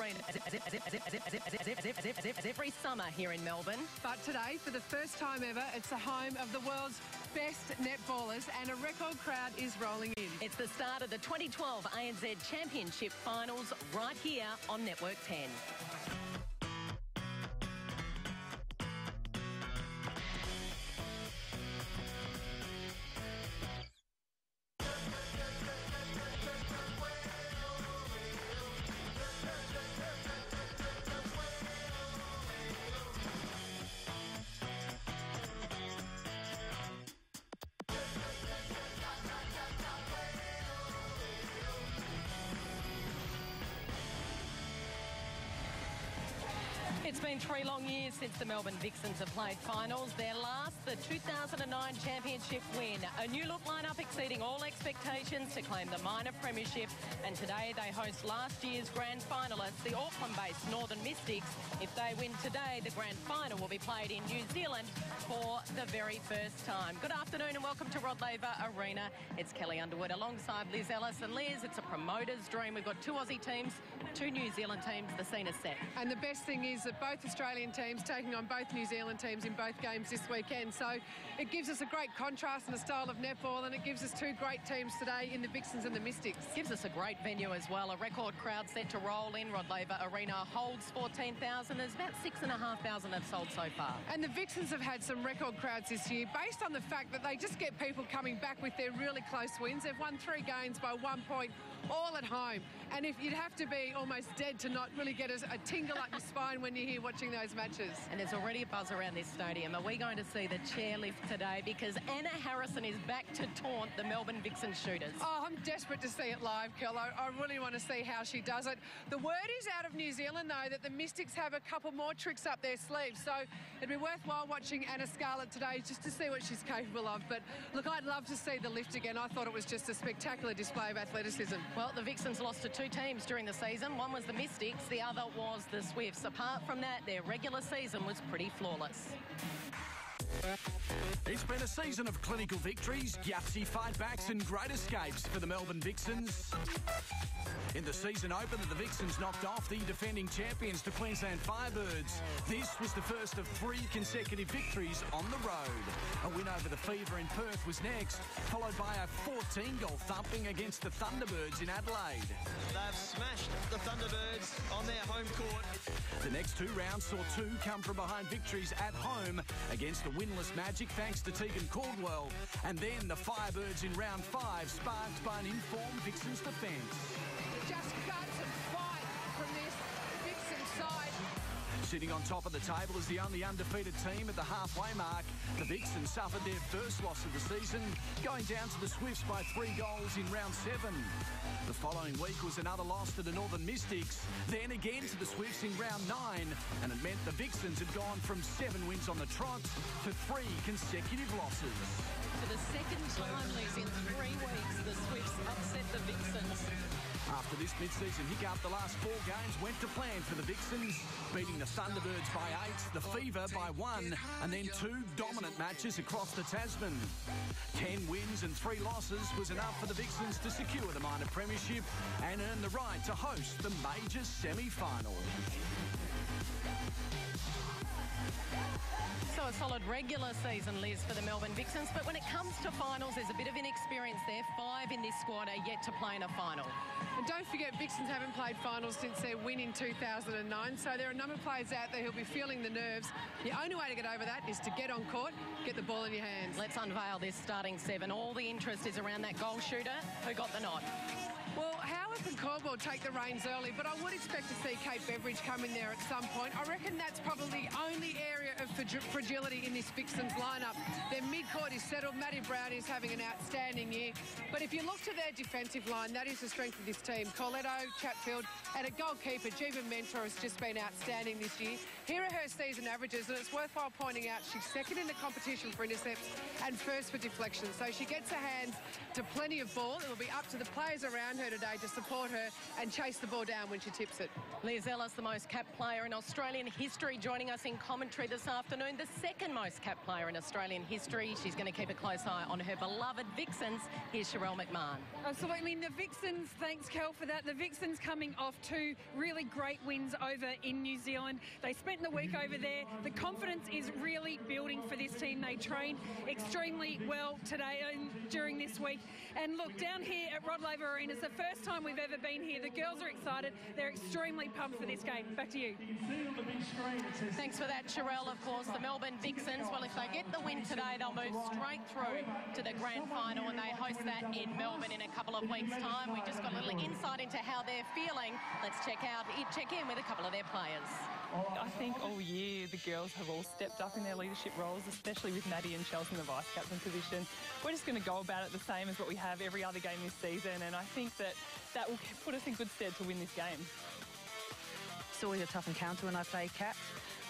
rain every summer here in Melbourne. But today, for the first time ever, it's the home of the world's best netballers and a record crowd is rolling in. It's the start of the 2012 ANZ Championship Finals right here on Network 10. trying three long years since the Melbourne Vixens have played finals. Their last, the 2009 championship win. A new look lineup exceeding all expectations to claim the minor premiership. And today they host last year's grand finalists, the Auckland-based Northern Mystics. If they win today, the grand final will be played in New Zealand for the very first time. Good afternoon and welcome to Rod Laver Arena. It's Kelli Underwood alongside Liz Ellis. And Liz, it's a promoter's dream. We've got two Aussie teams, two New Zealand teams. The scene is set. And the best thing is that both Australian teams taking on both New Zealand teams in both games this weekend. So it gives us a great contrast in the style of netball and it gives us two great teams today in the Vixens and the Mystics. Gives us a great venue as well. A record crowd set to roll in. Rod Laver Arena holds 14,000. There's about 6,500 have sold so far. And the Vixens have had some record crowds this year based on the fact that they just get people coming back with their really close wins. They've won three games by one point all at home. And if you'd have to be almost dead to not really get a, a tingle up your spine when you're here watching those matches. And there's already a buzz around this stadium. Are we going to see the chairlift today? Because Anna Harrison is back to taunt the Melbourne Vixen shooters. Oh, I'm desperate to see it live, Kel. I, I really want to see how she does it. The word is out of New Zealand, though, that the Mystics have a couple more tricks up their sleeves. So it'd be worthwhile watching Anna Scarlett today just to see what she's capable of. But look, I'd love to see the lift again. I thought it was just a spectacular display of athleticism. Well, the Vixens lost to two teams during the season. One was the Mystics, the other was the Swifts. Apart from that, their regular season was pretty flawless. It's been a season of clinical victories, gutsy fightbacks and great escapes for the Melbourne Vixens. In the season opener, the Vixens knocked off the defending champions, the Queensland Firebirds. This was the first of three consecutive victories on the road. A win over the Fever in Perth was next, followed by a 14-goal thumping against the Thunderbirds in Adelaide. They've smashed the Thunderbirds on their home court. The next two rounds saw two come from behind victories at home against the winless Magic thanks to Tegan Caldwell. And then the Firebirds in round five sparked by an informed Vixens defence. Just guts and fight from this Vixen side. Sitting on top of the table is the only undefeated team at the halfway mark. The Vixens suffered their first loss of the season, going down to the Swifts by three goals in round seven. The following week was another loss to the Northern Mystics, then again to the Swifts in round nine, and it meant the Vixens had gone from seven wins on the trot to three consecutive losses. For the second time, Liz, in three weeks, the Swifts upset the Vixens. After this mid-season hiccup, the last four games went to plan for the Vixens, beating the Thunderbirds by eight, the Fever by one, and then two dominant matches across the Tasman. Ten wins and three losses was enough for the Vixens to secure the minor premiership and earn the right to host the major semi-final. A solid regular season, Liz, for the Melbourne Vixens. But when it comes to finals, there's a bit of inexperience there. Five in this squad are yet to play in a final. And don't forget, Vixens haven't played finals since their win in 2009. So there are a number of players out there who'll be feeling the nerves. The only way to get over that is to get on court, get the ball in your hands. Let's unveil this starting seven. All the interest is around that goal shooter. Who got the nod? Well, Howarth and Caldwell take the reins early, but I would expect to see Kate Beveridge come in there at some point. I reckon that's probably the only area of fragility in this Vixens lineup. Their mid-court is settled. Maddie Browne is having an outstanding year. But if you look to their defensive line, that is the strength of this team. Corletto, Chatfield, and a goalkeeper, Geva Mentor, has just been outstanding this year. Here are her season averages, and it's worthwhile pointing out she's second in the competition for intercepts and first for deflections. So she gets her hands to plenty of ball. It will be up to the players around her her today to support her and chase the ball down when she tips it. Liz Ellis, the most capped player in Australian history, joining us in commentary this afternoon. The second most capped player in Australian history. She's going to keep a close eye on her beloved Vixens. Here's Sharelle McMahon. Absolutely. The Vixens, thanks, Kel, for that. The Vixens coming off two really great wins over in New Zealand. They spent the week over there. The confidence is really building for this team. They trained extremely well today and during this week. And look, down here at Rod Laver Arena, it's the first time we've ever been here. The girls are excited. They're extremely pumped for this game. Back to you. Thanks for that, Sharelle. Of course, the Melbourne Vixens, well, if they get the win today, they'll move straight through to the grand final and they host that in Melbourne in a couple of weeks' time. We just got a little insight into how they're feeling. Let's check out, check in with a couple of their players. I think all year the girls have all stepped up in their leadership roles, especially with Maddie and Chelsea in the vice captain position. We're just going to go about it the same as what we have every other game this season, and I think that that will put us in good stead to win this game. It's always a tough encounter when I play Cat.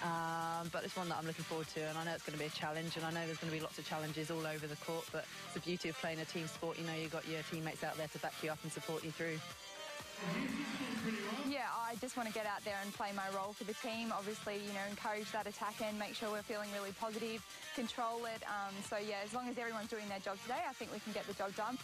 Um, but it's one that I'm looking forward to, and I know it's going to be a challenge, and I know there's going to be lots of challenges all over the court. But it's the beauty of playing a team sport. You know, you've got your teammates out there to back you up and support you through. I just want to get out there and play my role for the team. Obviously, you know, encourage that attack and make sure we're feeling really positive, control it. Um, so, yeah, as long as everyone's doing their job today, I think we can get the job done.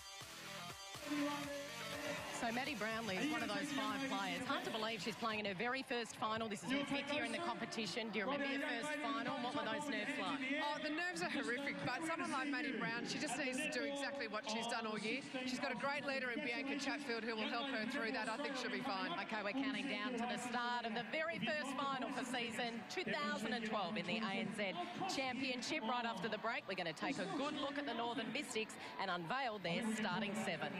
So Maddie Brownlee is one of those five players. Hard to believe she's playing in her very first final. This is her fifth year in the competition. Do you remember your first final? What were those nerves like? Oh, the nerves are horrific, but someone like Maddie Browne, she just needs to do exactly what she's done all year. She's got a great leader in Bianca Chatfield who will help her through that. I think she'll be fine. Okay, we're counting down to the start of the very first final for season 2012 in the ANZ Championship. Right after the break, we're going to take a good look at the Northern Mystics and unveil their starting seven.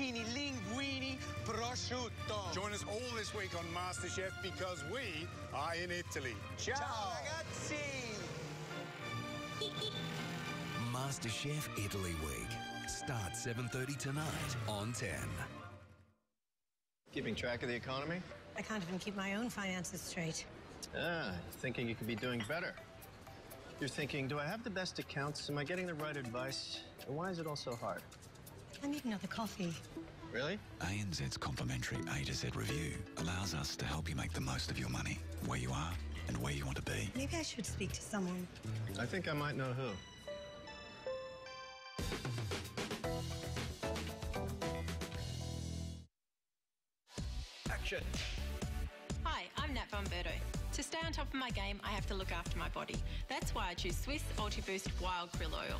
Fettuccini, linguini, prosciutto. Join us all this week on MasterChef because we are in Italy. Ciao, Ciao ragazzi. MasterChef Italy Week. Start 7.30 tonight on 10. Keeping track of the economy? I can't even keep my own finances straight. Ah, thinking you could be doing better. You're thinking, do I have the best accounts? Am I getting the right advice? And why is it all so hard? I need another coffee. Really? ANZ's complimentary A to Z review allows us to help you make the most of your money, where you are and where you want to be. Maybe I should speak to someone. I think I might know who. Action. Hi, I'm Nat Bomberto. To stay on top of my game, I have to look after my body. That's why I choose Swiss Ultra Boost Wild Krill Oil.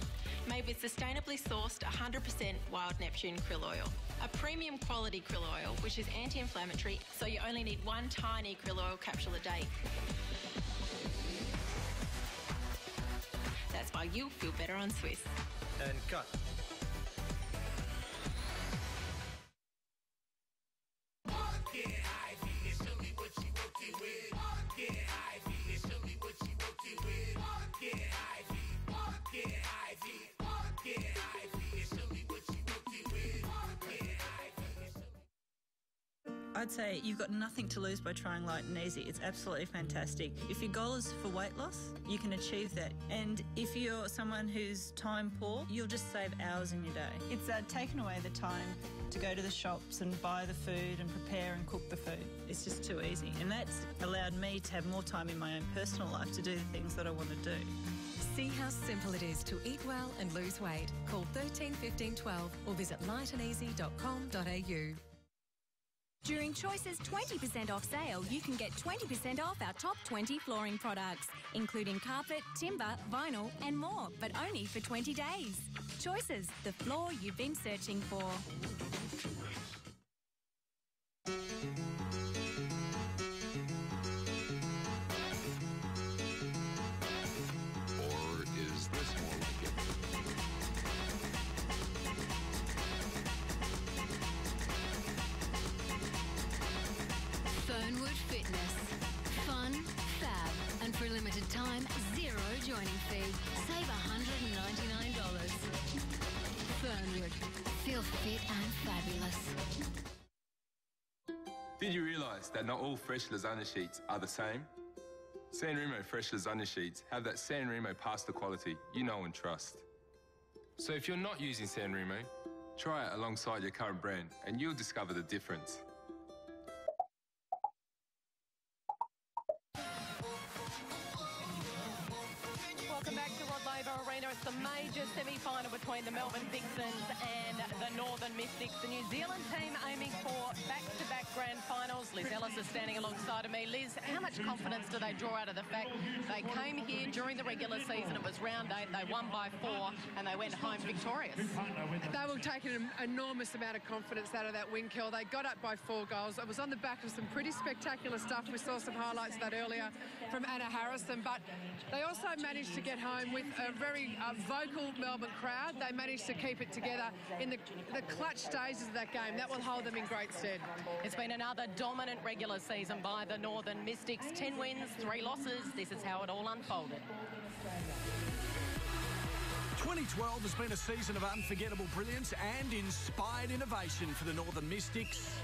Made with sustainably sourced 100% wild Neptune krill oil. A premium quality krill oil, which is anti-inflammatory, so you only need one tiny krill oil capsule a day. That's why you'll feel better on Swiss. And cut. I'd say you've got nothing to lose by trying light and easy. It's absolutely fantastic. If your goal is for weight loss, you can achieve that. And if you're someone who's time poor, you'll just save hours in your day. It's uh, taken away the time to go to the shops and buy the food and prepare and cook the food. It's just too easy. And that's allowed me to have more time in my own personal life to do the things that I want to do. See how simple it is to eat well and lose weight. Call 13 15 12 or visit lightandeasy.com.au. During Choice's 20% off sale, you can get 20% off our top 20 flooring products, including carpet, timber, vinyl, and more, but only for 20 days. Choices, the floor you've been searching for. Fresh lasagna sheets are the same? San Remo fresh lasagna sheets have that San Remo pasta quality you know and trust. So if you're not using San Remo, try it alongside your current brand and you'll discover the difference. Welcome back to Rod Laver Arena. It's the major semi-final between the Melbourne Vixens and the Northern Mystics. The New Zealand team aiming for back-to-back grand finals. Liz Ellis is standing alongside of me. Liz, how much confidence do they draw out of the fact they came here during the regular season? It was round eight. They won by four and they went home victorious. They will take an enormous amount of confidence out of that win kill. They got up by four goals. It was on the back of some pretty spectacular stuff. We saw some highlights of that earlier from Anna Harrison, but they also managed to get home with a very uh, vocal Melbourne crowd. They managed to keep it together in the, the clutch stages of that game. That will hold them in great stead. It's been another dominant regular season by the Northern Mystics. 10 wins, three losses. This is how it all unfolded. 2012 has been a season of unforgettable brilliance and inspired innovation for the Northern Mystics.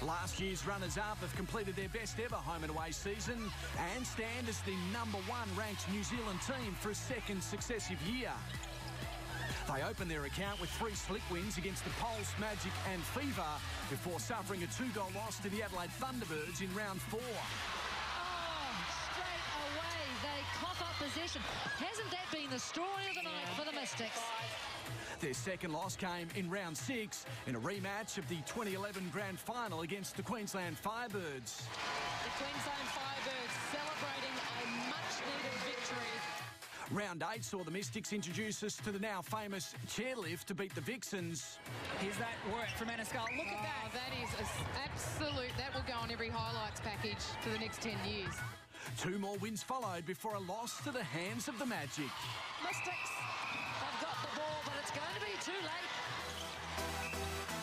Last year's runners-up have completed their best ever home and away season and stand as the number one ranked New Zealand team for a second successive year. They opened their account with three slick wins against the Pulse, Magic and Fever before suffering a two-goal loss to the Adelaide Thunderbirds in round four. straight away they cough up possession. Hasn't that been the story of the night for the Mystics? Their second loss came in round six in a rematch of the 2011 grand final against the Queensland Firebirds. The Queensland Firebirds celebrating a much-needed victory. Round eight saw the Mystics introduce us to the now famous chairlift to beat the Vixens. Here's that work from Anna Scarlett. Look at that. Oh, that is absolute. That will go on every highlights package for the next 10 years. Two more wins followed before a loss to the hands of the Magic. Mystics have got the ball, but it's going to be too late.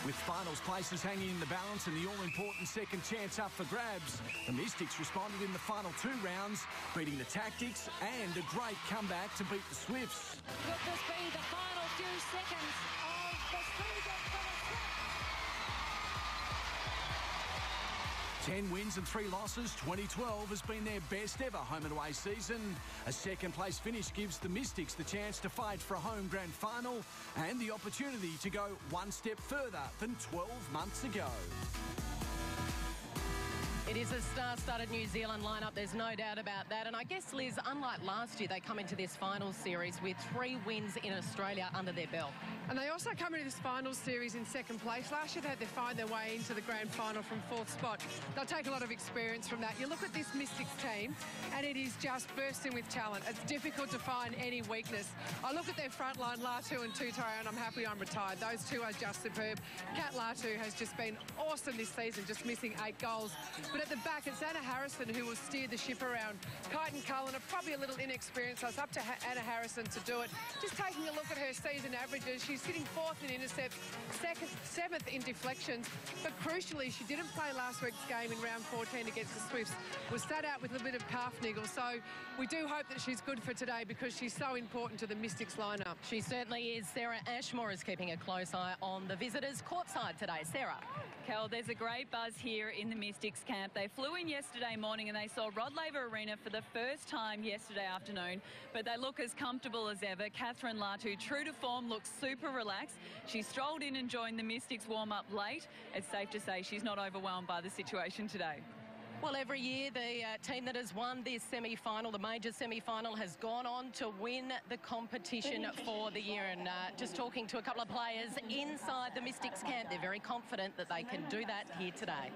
With finals places hanging in the balance and the all-important second chance up for grabs, the Mystics responded in the final two rounds, beating the Tactics and a great comeback to beat the Swifts. Could this be the final few seconds oh, 10 wins and 3 losses, 2012 has been their best ever home and away season. A second place finish gives the Mystics the chance to fight for a home grand final and the opportunity to go one step further than 12 months ago. It is a star-studded New Zealand lineup, there's no doubt about that. And I guess, Liz, unlike last year, they come into this final series with three wins in Australia under their belt. And they also come into this final series in second place. Last year they had to find their way into the grand final from fourth spot. They'll take a lot of experience from that. You look at this Mystics team and it is just bursting with talent. It's difficult to find any weakness. I look at their front line, Latu and Tutaia, and I'm happy I'm retired. Those two are just superb. Kat Latu has just been awesome this season, just missing eight goals. But at the back, it's Anna Harrison who will steer the ship around. Kyton Cullen are probably a little inexperienced, so it's up to ha- Anna Harrison to do it. Just taking a look at her season averages, she's sitting fourth in intercepts, second, seventh in deflections. But crucially, she didn't play last week's game in round 14 against the Swifts. Was sat out with a bit of calf niggle. So we do hope that she's good for today because she's so important to the Mystics lineup. She certainly is. Sarah Ashmore is keeping a close eye on the visitors courtside today. Sarah. Cal, there's a great buzz here in the Mystics camp. They flew in yesterday morning and they saw Rod Laver Arena for the first time yesterday afternoon, but they look as comfortable as ever. Cathrine Latu, true to form, looks super relaxed. She strolled in and joined the Mystics warm up late. It's safe to say she's not overwhelmed by the situation today. Well, every year the uh, team that has won this semi-final, the major semi-final, has gone on to win the competition for the year. And uh, just talking to a couple of players inside the Mystics camp, they're very confident that they can do that here today.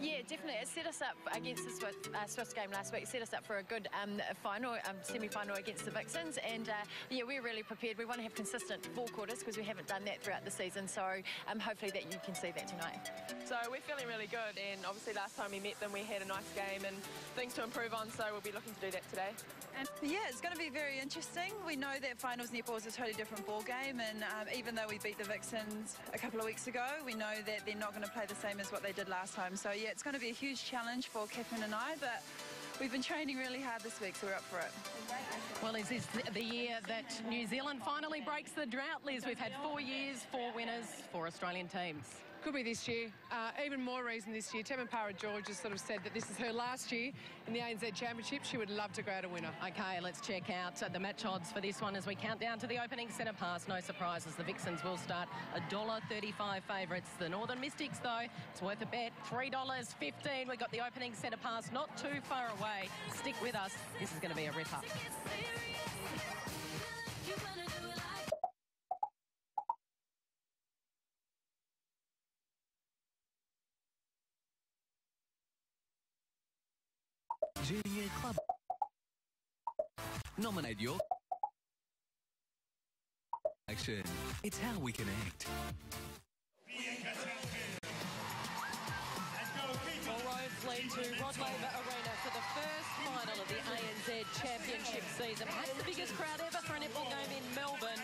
Yeah, definitely. It set us up against the Swift, uh, Swifts game last week. It set us up for a good um, final, um, semi-final against the Vixens. And uh, yeah, we're really prepared. We want to have consistent four quarters because we haven't done that throughout the season. So um, hopefully that you can see that tonight. So we're feeling really good, and obviously last time we met them, we had a nice game and things to improve on, so we'll be looking to do that today. And yeah, it's going to be very interesting. We know that finals netball is a totally different ball game, and um, even though we beat the Vixens a couple of weeks ago, we know that they're not going to play the same as what they did last time. So yeah, it's going to be a huge challenge for Catherine and I, but we've been training really hard this week, so we're up for it. Well, is this the year that New Zealand finally breaks the drought, Liz? We've had four years, four winners, four Australian teams. Could be this year. Uh, even more reason this year. Temepara George has sort of said that this is her last year in the ANZ Championship. She would love to go out a winner. Okay, let's check out uh, the match odds for this one as we count down to the opening centre pass. No surprises. The Vixens will start $1.35 favourites. The Northern Mystics, though, it's worth a bet. $3.15. We've got the opening centre pass not too far away. Stick with us. This is going to be a ripper. Nominate your action. It's how we connect. All roads lead to Rod Laver Arena for the first final of the ANZ Championship season. Perhaps the biggest crowd ever for a netball game in Melbourne.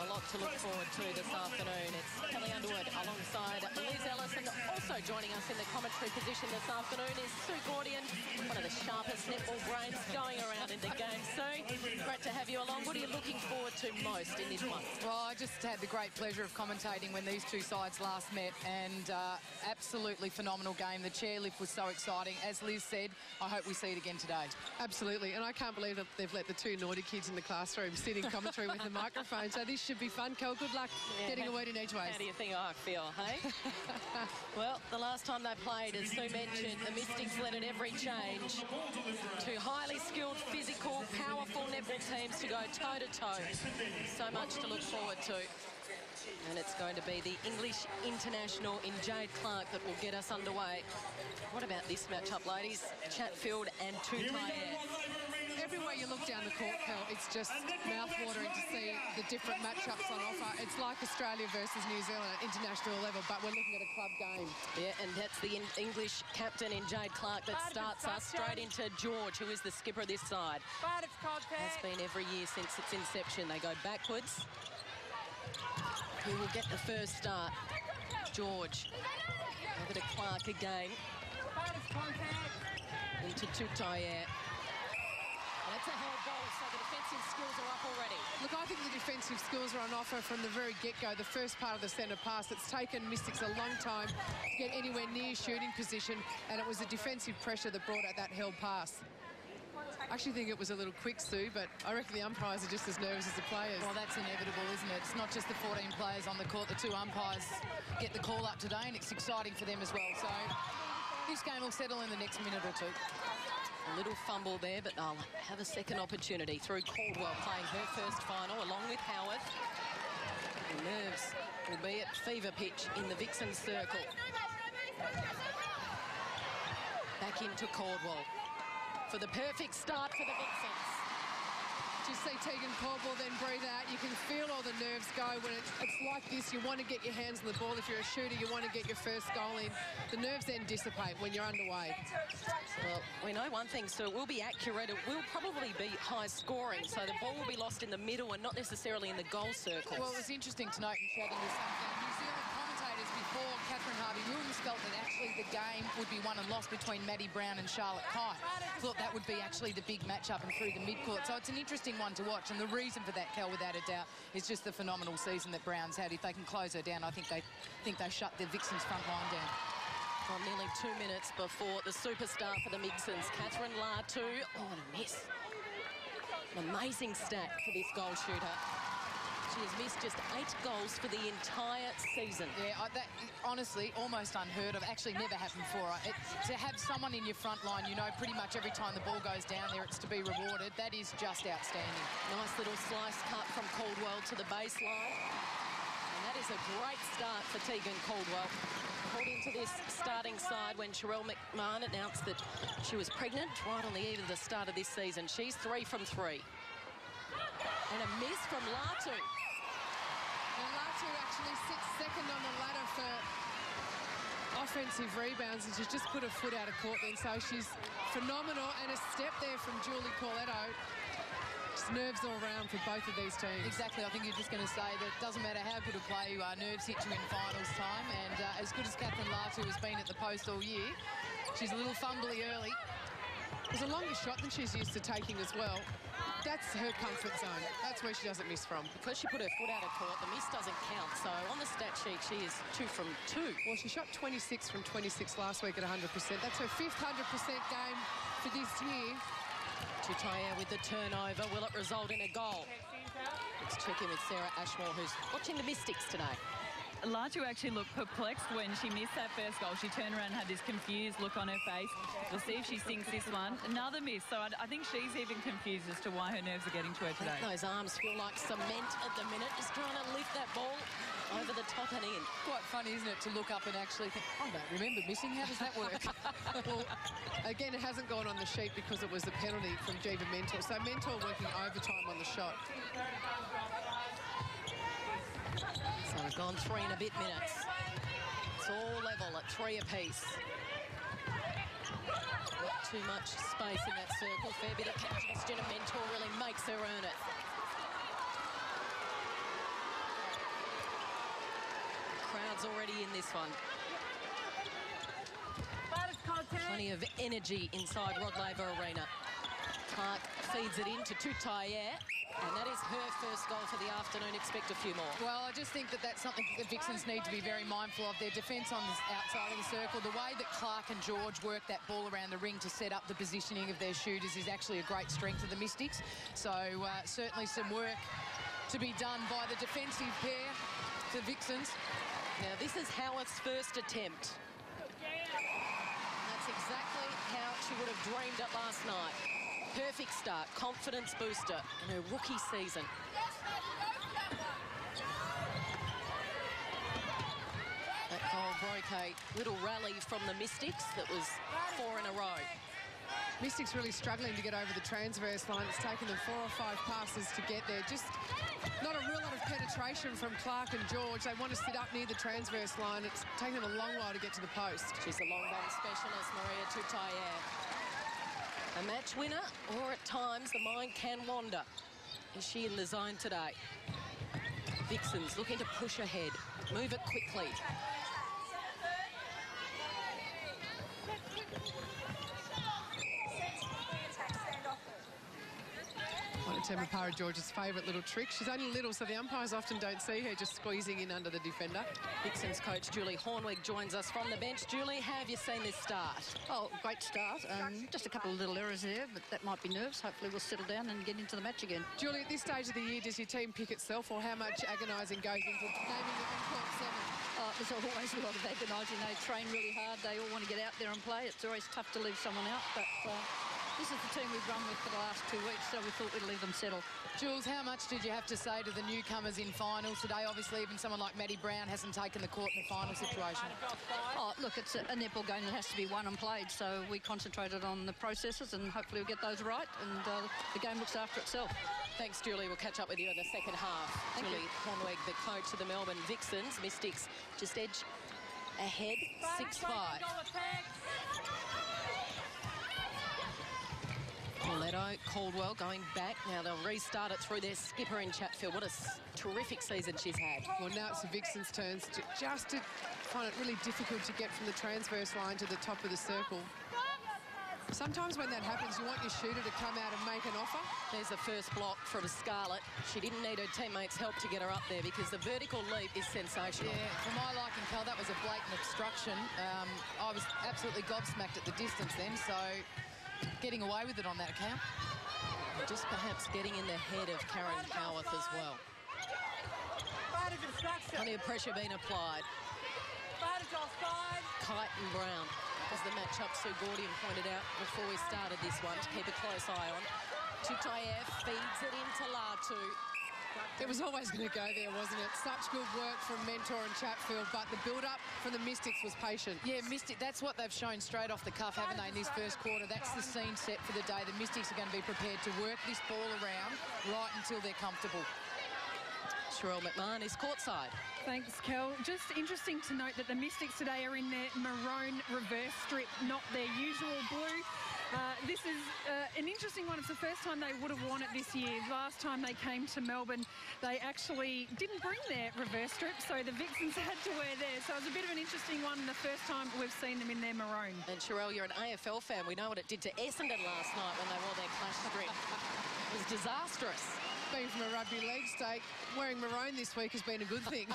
A lot to look forward to this afternoon. It's Kelli Underwood alongside Liz Ellison. Also joining us in the commentary position this afternoon is Sue Gaudion, one of the sharpest netball brains going around in the game. Sue, great to have you along. What are you looking forward to most in this one? Well, I just had the great pleasure of commentating when these two sides last met and uh, absolutely phenomenal game. The chairlift was so exciting. As Liz said, I hope we see it again today. Absolutely, and I can't believe that they've let the two naughty kids in the classroom sit in commentary with the microphone. So this should be fun, Kel. Good luck Yeah, getting how- a word in each way. How do you think I feel, hey? well, the last time they played, as Sue mentioned, the Mystics led at every change. Two highly skilled, physical, powerful netball teams to go toe-to-toe. So much to look forward to. And it's going to be the English international in Jade Clarke that will get us underway. What about this matchup, ladies? Chatfield and Tutaia. Everywhere you look down the court, Kel, it's just mouth-watering to see the different matchups on offer. It's like Australia versus New Zealand at international level, but we're looking at a club game. Yeah, and that's the English captain in Jade Clarke that starts us straight into George, who is the skipper of this side. Has been every year since its inception. They go backwards. Who will get the first start? George. Over to Clarke again. Into Tutaia. That's a held ball, so the defensive skills are up already. Look, I think the defensive skills are on offer from the very get-go. The first part of the centre pass, it's taken Mystics a long time to get anywhere near shooting position, and it was the defensive pressure that brought out that held pass. I actually think it was a little quick, Sue, but I reckon the umpires are just as nervous as the players. Well, that's inevitable, isn't it? It's not just the 14 players on the court. The two umpires get the call up today, and it's exciting for them as well. So this game will settle in the next minute or two. A little fumble there, but they'll have a second opportunity through Caldwell playing her first final along with Howarth. The nerves will be at fever pitch in the Vixen circle. Back into Caldwell for the perfect start for the Vixens. Just see Tegan Caldwell then breathe out. You can feel all the nerves go when it's, it's like this. You want to get your hands on the ball. If you're a shooter, you want to get your first goal in. The nerves then dissipate when you're underway. Well, we know one thing, so it will be accurate. It will probably be high scoring, so the ball will be lost in the middle and not necessarily in the goal circle. Well, it was interesting to note in with some of the New Zealand commentators before Catherine Harvey-Williams felt that actually the game would be won and lost between Maddie Browne and Charlotte Kight. Thought that would be actually the big matchup and through the midcourt. So it's an interesting one to watch. And the reason for that, Kel, without a doubt, is just the phenomenal season that Browne's had. If they can close her down, I think they think they shut the Vixens front line down. Well, nearly two minutes before the superstar for the Vixens, Cathrine Latu. Oh, and a miss. An amazing stat for this goal shooter. She has missed just eight goals for the entire season. Yeah, that honestly almost unheard of. Actually, never happened before. It, to have someone in your front line, you know, pretty much every time the ball goes down there, it's to be rewarded. That is just outstanding. Nice little slice cut from Caldwell to the baseline. And that is a great start for Tegan Caldwell. According to this starting side, when Sharelle McMahon announced that she was pregnant right on the eve of the start of this season, she's three from three. And a miss from Latu. And actually sits second on the ladder for offensive rebounds, and she's just put her foot out of court then. So she's phenomenal. And a step there from Julie Corletto. Just nerves all around for both of these teams. Exactly. I think you're just going to say that it doesn't matter how good a player you are, nerves hit you in finals time. And uh, as good as Cathrine Latu has been at the post all year, she's a little fumbly early. It was a longer shot than she's used to taking as well. That's her comfort zone. That's where she doesn't miss from. Because she put her foot out of court, the miss doesn't count. So on the stat sheet, she is two from two. Well, she shot 26 from 26 last week at 100%. That's her fifth 100% game for this year. Tutaia with the turnover. Will it result in a goal? Let's check in with Sarah Ashmore, who's watching the Mystics today. Latu actually looked perplexed when she missed that first goal. She turned around and had this confused look on her face. We'll see if she sinks this one. Another miss. So I, I think she's even confused as to why her nerves are getting to her today. Those arms feel like cement at the minute, just trying to lift that ball over the top and in. Quite funny, isn't it, to look up and actually think, I don't remember missing. How does that work? well, again, it hasn't gone on the sheet because it was a penalty from Geva Mentor. So Mentor working overtime on the shot. So we've gone three and a bit minutes. It's all level at three apiece. Not too much space in that circle. Fair bit of congestion and Mentor really makes her earn it. Crowd's already in this one. Plenty of energy inside Rod Laver Arena. Clarke feeds it in to Tutaia. And that is her first goal for the afternoon. Expect a few more. Well, I just think that that's something that the Vixens need to be very mindful of. Their defence on the outside of the circle, the way that Clarke and George work that ball around the ring to set up the positioning of their shooters is actually a great strength of the Mystics. So uh, certainly some work to be done by the defensive pair, the Vixens. Now, this is Howarth's first attempt. That's exactly how she would have dreamed it last night. Perfect start, confidence booster in her rookie season. That goal broke a little rally from the Mystics that was four in a row. Mystics really struggling to get over the transverse line. It's taken them four or five passes to get there. Just not a real lot of penetration from Clarke and George. They want to sit up near the transverse line. It's taken them a long while to get to the post. She's a long bomb specialist, Maria Tutaia. A match winner, or at times the mind can wander. Is she in the zone today? Vixens looking to push ahead, move it quickly. One of Temepara George's favourite little trick. She's only little, so the umpires often don't see her just squeezing in under the defender. Vixens coach Julie Hoornweg joins us from the bench. Julie, how have you seen this start? Oh, great start. Um, just a couple of little errors there, but that might be nerves. Hopefully we'll settle down and get into the match again. Julie, at this stage of the year, does your team pick itself or how much agonising goes into naming the 1.7? Uh, there's always a lot of agonising. They train really hard. They all want to get out there and play. It's always tough to leave someone out, but uh, this is the team we've run with for the last two weeks, so we thought we'd leave them settle. Jules, how much did you have to say to the newcomers in finals today? Obviously, even someone like Maddie Browne hasn't taken the court in the final situation. Oh, look, it's a, a netball game that has to be won and played, so we concentrated on the processes and hopefully we'll get those right, and uh, the game looks after itself. Thanks, Julie. We'll catch up with you in the second half. Thank Julie you. Hoornweg, the coach of the Melbourne Vixens. Mystics just edge ahead, 6-5. Corletto, Caldwell going back. Now they'll restart it through their skipper in Chatfield. What a terrific season she's had. Well, now it's the Vixens' turns to just to find it really difficult to get from the transverse line to the top of the circle. Sometimes when that happens, you want your shooter to come out and make an offer. There's the first block from Scarlett. She didn't need her teammates' help to get her up there because the vertical leap is sensational. Yeah, for my liking, Cal, that was a blatant obstruction. Um, I was absolutely gobsmacked at the distance then, so getting away with it on that account. Just perhaps getting in the head of Karyn Howarth as well. Plenty of pressure being applied. Kight and Browne, as the matchup Sue Gaudion pointed out before we started this one, to keep a close eye on. Tutaia feeds it into Latu. It was always going to go there, wasn't it? Such good work from Mentor and Chatfield, but the build-up from the Mystics was patient. Yeah, Mystic, that's what they've shown straight off the cuff, haven't they, in this first quarter? That's the scene set for the day. The Mystics are going to be prepared to work this ball around right until they're comfortable. Sharelle McMahon is courtside. Thanks, Kel. Just interesting to note that the Mystics today are in their maroon reverse strip, not their usual blue. Uh, this is uh, an interesting one. It's the first time they would have worn it this year. Last time they came to Melbourne, they actually didn't bring their reverse strip, so the Vixens had to wear theirs. So it was a bit of an interesting one, and the first time we've seen them in their maroon. And Sharelle, you're an AFL fan. We know what it did to Essendon last night when they wore their clash strip. it was disastrous. Being from a rugby league state, wearing maroon this week has been a good thing.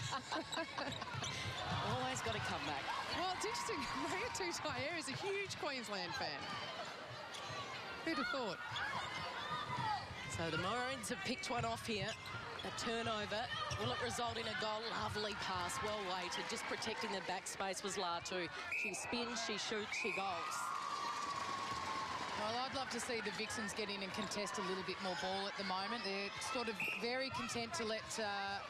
Always got to come back. Well, it's interesting. Maria Tutaia is a huge Queensland fan. Who'd have thought? So the Maroons have picked one off here. A turnover. Will it result in a goal? Lovely pass, well weighted. Just protecting the backspace was Latu. She spins, she shoots, she goals. Well, I'd love to see the Vixens get in and contest a little bit more ball at the moment. They're sort of very content to let uh,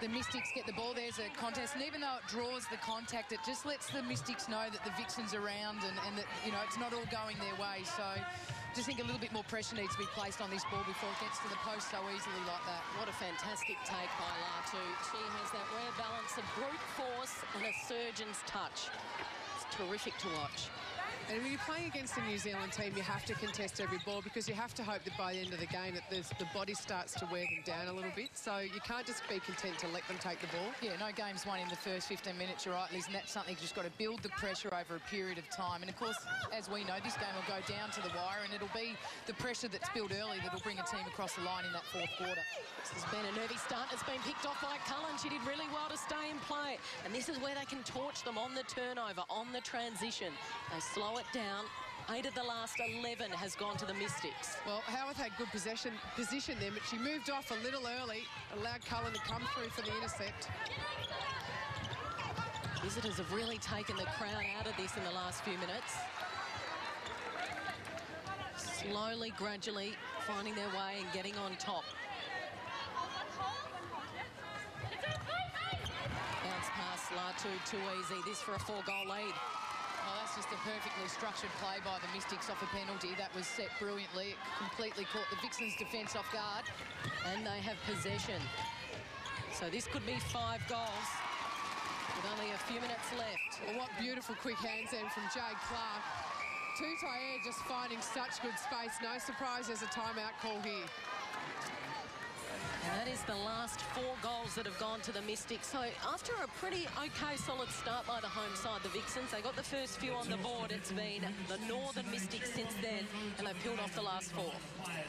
the Mystics get the ball. There's a contest, and even though it draws the contact, it just lets the Mystics know that the Vixens around and, and that, you know, it's not all going their way. So just think a little bit more pressure needs to be placed on this ball before it gets to the post so easily like that. What a fantastic take by Latu. She has that rare balance of brute force and a surgeon's touch. It's terrific to watch. And when you're playing against the New Zealand team, you have to contest every ball because you have to hope that by the end of the game that the body starts to wear them down a little bit. So you can't just be content to let them take the ball. Yeah, no games won in the first 15 minutes, you're right, Liz, and that's something you've just got to build the pressure over a period of time. And of course, as we know, this game will go down to the wire and it'll be the pressure that's built early that'll bring a team across the line in that fourth quarter. This has been a nervy start. It's been picked off by Cullen. She did really well to stay in play. And this is where they can torch them on the turnover, on the transition. They slow it down. Eight of the last 11 has gone to the Mystics. Well, Howarth had good possession, position there, but she moved off a little early, allowed Cullen to come through for the intercept. Visitors have really taken the crown out of this in the last few minutes. Slowly, gradually finding their way and getting on top. Bounce pass, Latu, too easy. This for a four-goal lead. Just a perfectly structured play by the Mystics off a penalty. That was set brilliantly. It completely caught the Vixens' defence off guard. And they have possession. So this could be five goals with only a few minutes left. Well, what beautiful quick hands then from Jade Clarke. Tutaia just finding such good space. No surprise there's a timeout call here. That is the last four goals that have gone to the Mystics. So after a pretty okay solid start by the home side, the Vixens, they got the first few on the board. It's been the Northern Mystics since then, and they've peeled off the last four.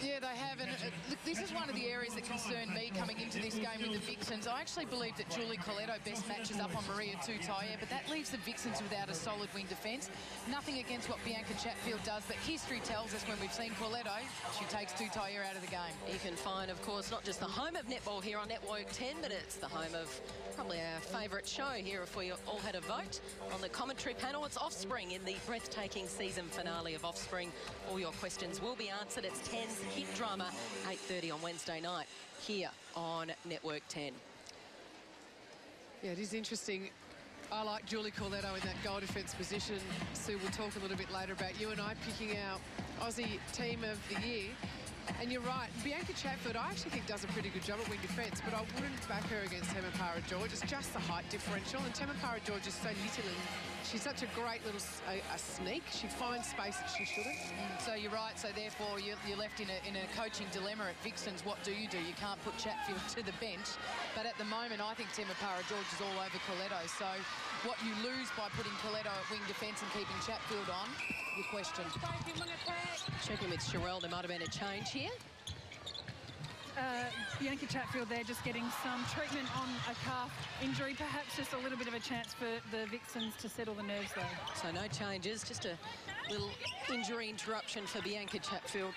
Yeah, they have. And uh, look, this is one of the areas that concerned me coming into this game with the Vixens. I actually believe that Julie Corletto best matches up on Maria Tutaia, but that leaves the Vixens without a solid wing defence. Nothing against what Bianca Chatfield does, but history tells us when we've seen Corletto, she takes Tutaia out of the game. You can find, of course, not just the home of netball here on Network 10, but it's the home of probably our favourite show here if we all had a vote. On the commentary panel, it's Offspring in the breathtaking season finale of Offspring. All your questions will be answered. It's 10's hit drama, 8.30 on Wednesday night here on Network 10. Yeah, it is interesting. I like Julie Corletto in that goal defence position. Sue, we'll talk a little bit later about you and I picking our Aussie team of the year. And you're right, Bianca Chatfield, I actually think does a pretty good job at wing defence, but I wouldn't back her against Temepara George. It's just the height differential, and Temepara George is so little, and she's such a great little a, a sneak. She finds space that she shouldn't. Mm, so you're right. So therefore, you're, you're left in a, in a coaching dilemma at Vixens. What do you do? You can't put Chatfield to the bench. But at the moment, I think Temepara George is all over Corletto. So what you lose by putting Corletto at wing defence and keeping Chatfield on, your question. Checking with Sharelle, there might have been a change here. Uh, Bianca Chatfield there just getting some treatment on a calf injury. Perhaps just a little bit of a chance for the Vixens to settle the nerves though. So no changes, just a little injury interruption for Bianca Chatfield.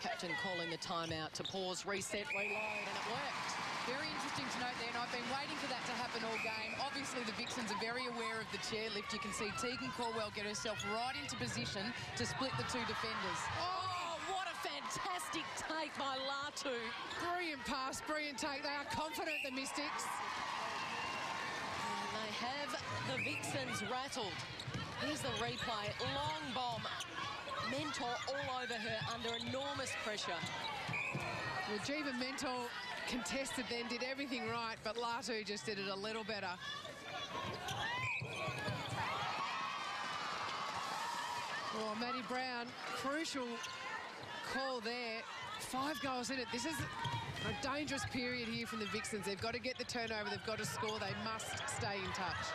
Captain calling the timeout to pause, reset, reload, and it worked. Very interesting to note there, and I've been waiting for that to happen all game. Obviously, the Vixens are very aware of the chairlift. You can see Tegan Caldwell get herself right into position to split the two defenders. Oh, what a fantastic take by Latu. Brilliant pass, brilliant take. They are confident, the Mystics. And they have the Vixens rattled. Here's the replay. Long bomb. Mentor all over her under enormous pressure. Well, Geva Mentor contested then, did everything right, but Latu just did it a little better. Oh, Maddie Browne, crucial call there. Five goals in it. This is a dangerous period here from the Vixens. They've got to get the turnover. They've got to score. They must stay in touch.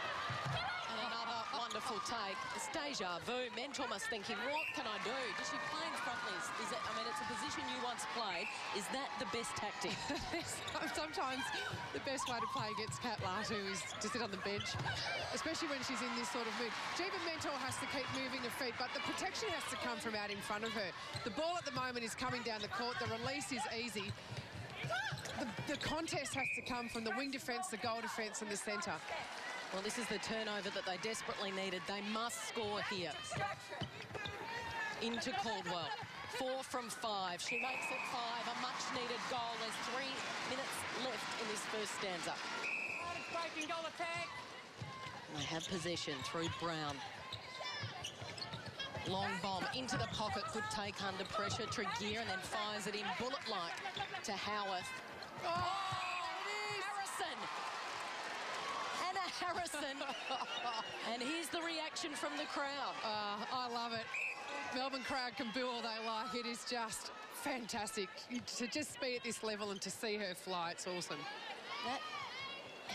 Wonderful take. It's deja vu. Mentor must thinking, what can I do? Does she play in front Liz? Is it, I mean, it's a position you once played. Is that the best tactic? Sometimes the best way to play against Kat Latu is to sit on the bench, especially when she's in this sort of mood. Geva Mentor has to keep moving her feet, but the protection has to come from out in front of her. The ball at the moment is coming down the court. The release is easy. The, the contest has to come from the wing defence, the goal defence and the centre. Well, this is the turnover that they desperately needed. They must score here. Into Caldwell. Four from five. She makes it five. A much-needed goal. There's three minutes left in this first stanza. Breaking goal attack. They have possession through Browne. Long bomb into the pocket. Good take under pressure. Tregear and then fires it in bullet-like to Howarth. Oh, Harrison! Harrison. and here's the reaction from the crowd. Uh, I love it. Melbourne crowd can boo all they like. It is just fantastic to just be at this level and to see her fly. It's awesome. That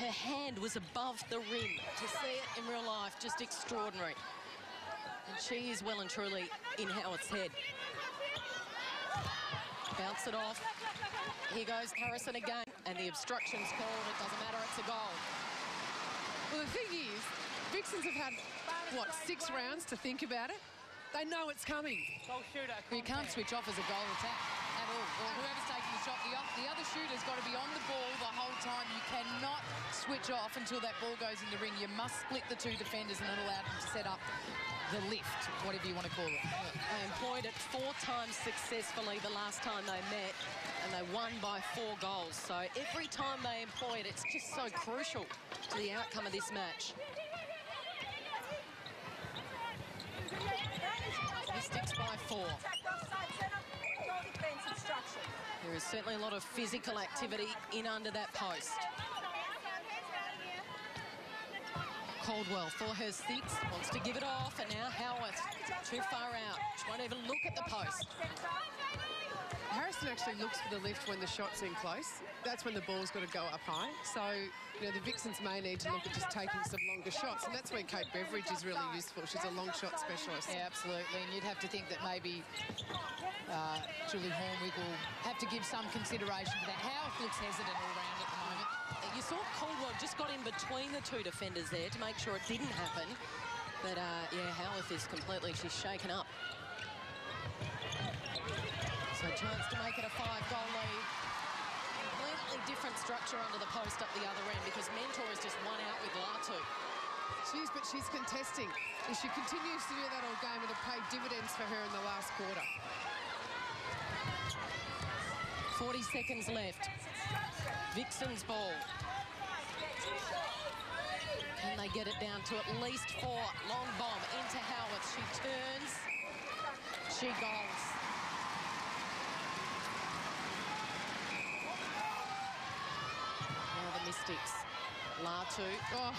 her hand was above the rim. To see it in real life, just extraordinary. And she is well and truly in Howarth's head. Bounce it off. Here goes Harrison again, and the obstruction's called. It doesn't matter, it's a goal. Well, the thing is, Vixens have had, what, six rounds to think about it? They know it's coming. Goal shooter. You can't switch off as a goal attack. Or whoever's taking the shot, the, the other shooter's got to be on the ball the whole time. You cannot switch off until that ball goes in the ring. You must split the two defenders and not allow them to set up the lift, whatever you want to call it. They employed it four times successfully the last time they met, and they won by four goals. So every time they employ it, it's just so crucial to the outcome of this match. Mystics by four. There is certainly a lot of physical activity in under that post. Caldwell for her six, wants to give it off, and now Howarth too far out. She won't even look at the post. Harrison actually looks for the lift when the shot's in close. That's when the ball's got to go up high. So, you know, the Vixens may need to look at just taking some longer shots, and that's where Kate Beveridge is really useful. She's a long shot specialist. Yeah, absolutely. And you'd have to think that maybe uh, Julie Hoornweg will have to give some consideration to that. Howarth looks hesitant all round at the moment. You saw Caldwell just got in between the two defenders there to make sure it didn't happen. But, uh, yeah, Howarth is completely, she's shaken up. So a chance to make it a five-goal lead. Completely different structure under the post up the other end because Mentor is just one out with Latu. She is, but she's contesting. If she continues to do that all game, it'll pay dividends for her in the last quarter. 40 seconds left. Vixen's ball. Can they get it down to at least four? Long bomb into Howarth. She turns. She goals. Mystics. Latu. Oh,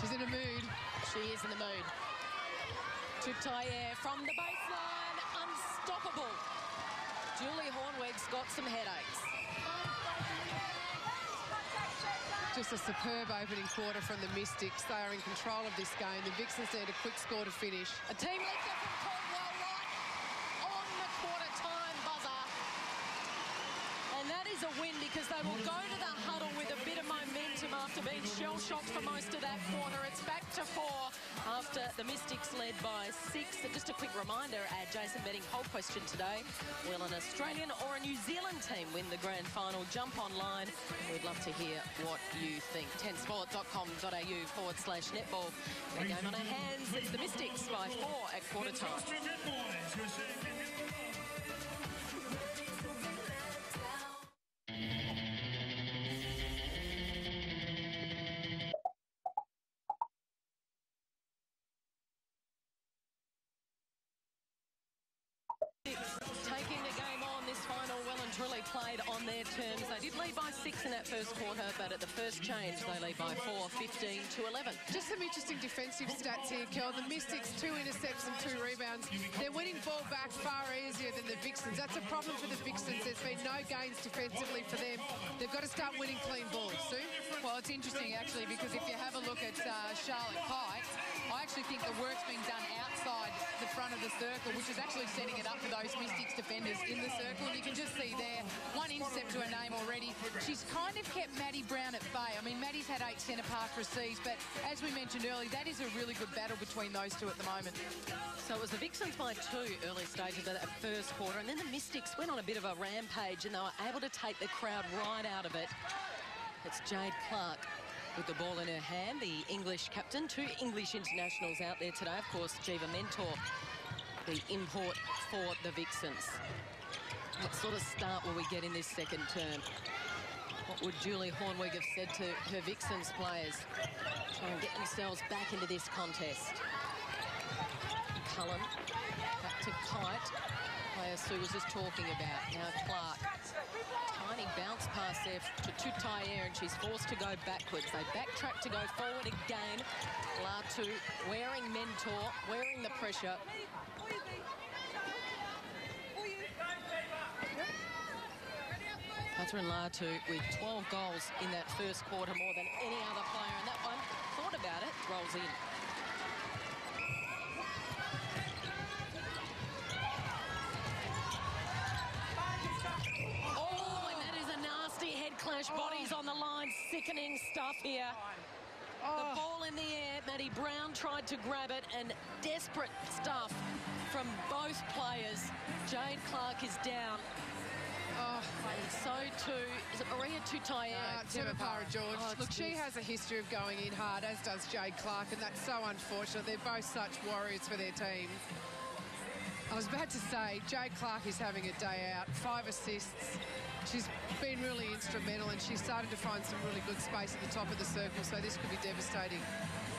she's in a mood. She is in the mood. To Tayer from the baseline. Unstoppable. Julie Hoornweg's got some headaches. Just a superb opening quarter from the Mystics. They are in control of this game. The Vixens need a quick score to finish. A team lifter from Caldwell right on the quarter time buzzer. And that is a win because they will go to the after being shell-shocked for most of that quarter. It's back to four after the Mystics led by six. And just a quick reminder, our Jason Betting poll question today. Will an Australian or a New Zealand team win the grand final? Jump online. We'd love to hear what you think. 10sport.com.au forward slash netball. The game on our hands. It's the Mystics by four at quarter time. Played on their terms. They did lead by six in that first quarter, but at the first change, they lead by four, 15 to 11. Just some interesting defensive stats here, Kel. The Mystics, two intercepts and two rebounds. They're winning ball back far easier than the Vixens. That's a problem for the Vixens. There's been no gains defensively for them. They've got to start winning clean balls. Sue? Well, it's interesting, actually, because if you have a look at uh, Charlotte Kight, I actually think the work's been done outside the front of the circle, which is actually setting it up for those Mystics defenders in the circle. And you can just see there, one intercept to her name already. She's kind of kept Maddie Browne at bay. I mean, Maddie's had eight centre pass receives, but as we mentioned earlier, that is a really good battle between those two at the moment. So it was the Vixens by two early stages of that first quarter, and then the Mystics went on a bit of a rampage, and they were able to take the crowd right out of it. It's Jade Clarke with the ball in her hand, the English captain. Two English internationals out there today. Of course, Geva Mentor, the import for the Vixens. What sort of start will we get in this second term? What would Julie Hoornweg have said to her Vixens players? Try and get themselves back into this contest. Cullen, back to Kight. Player Sue was just talking about. Now Clarke. Tiny bounce pass there to Tutaia, and she's forced to go backwards. They backtrack to go forward again. Latu wearing Mentor, wearing the pressure. Cathrine Latu with 12 goals in that first quarter, more than any other player. And that one, thought about it, rolls in. Oh, and that is a nasty head clash. Oh. Bodies on the line, sickening stuff here. The oh. ball in the air, Maddie Browne tried to grab it, and desperate stuff from both players. Jade Clarke is down. Oh, so too, is it Maria Tutaia? Uh, Temepara George. Oh, Look, she has a history of going in hard, as does Jade Clarke, and that's so unfortunate. They're both such warriors for their team. I was about to say, Jade Clarke is having a day out. Five assists. She's been really instrumental, and she's started to find some really good space at the top of the circle, so this could be devastating.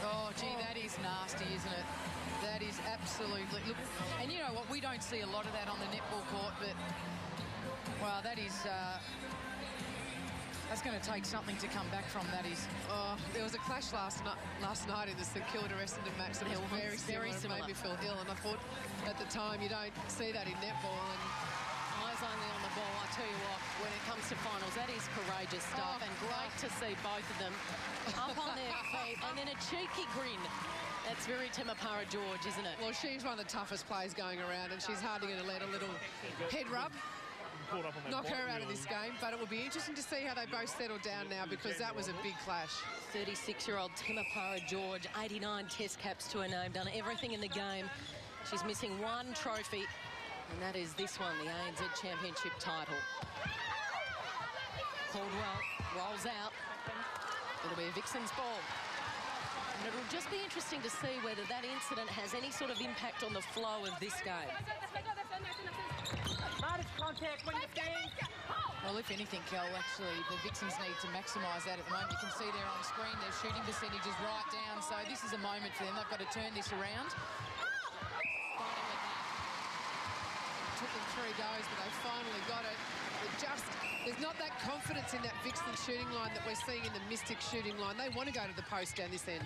Oh, gee, that is nasty, isn't it? That is absolutely... Look, and you know what? We don't see a lot of that on the netball court, but... Wow, that is... Uh, that's going to take something to come back from, that is. Oh, there was a clash last night, last night in the St Kilda Essendon match that was was very similar. very It made me feel ill, and I thought at the time you don't see that in netball. And Eyes only on the ball. I tell you what, when it comes to finals, that is courageous stuff, Oh, and great to see both of them up on their feet, and then a cheeky grin. That's very Temepara George, isn't it? well, she's one of the toughest players going around, and she's hardly going to let a little head rub knock her out of this game. But it will be interesting to see how they both settle down now because that was a big clash. 36-year-old Temepara George, 89 test caps to her name, done everything in the game. She's missing one trophy, and that is this one, the ANZ Championship title. Caldwell rolls out. It'll be a Vixen's ball. And it'll just be interesting to see whether that incident has any sort of impact on the flow of this game. Contact when you stand. Well, if anything, Kel, actually, the Vixens need to maximise that at the moment. You can see there on screen their shooting percentage is right down, so this is a moment for them. They've got to turn this around. Took them three goes, but they finally got it. It just there's not that confidence in that Vixen shooting line that we're seeing in the Mystic shooting line. They want to go to the post down this end.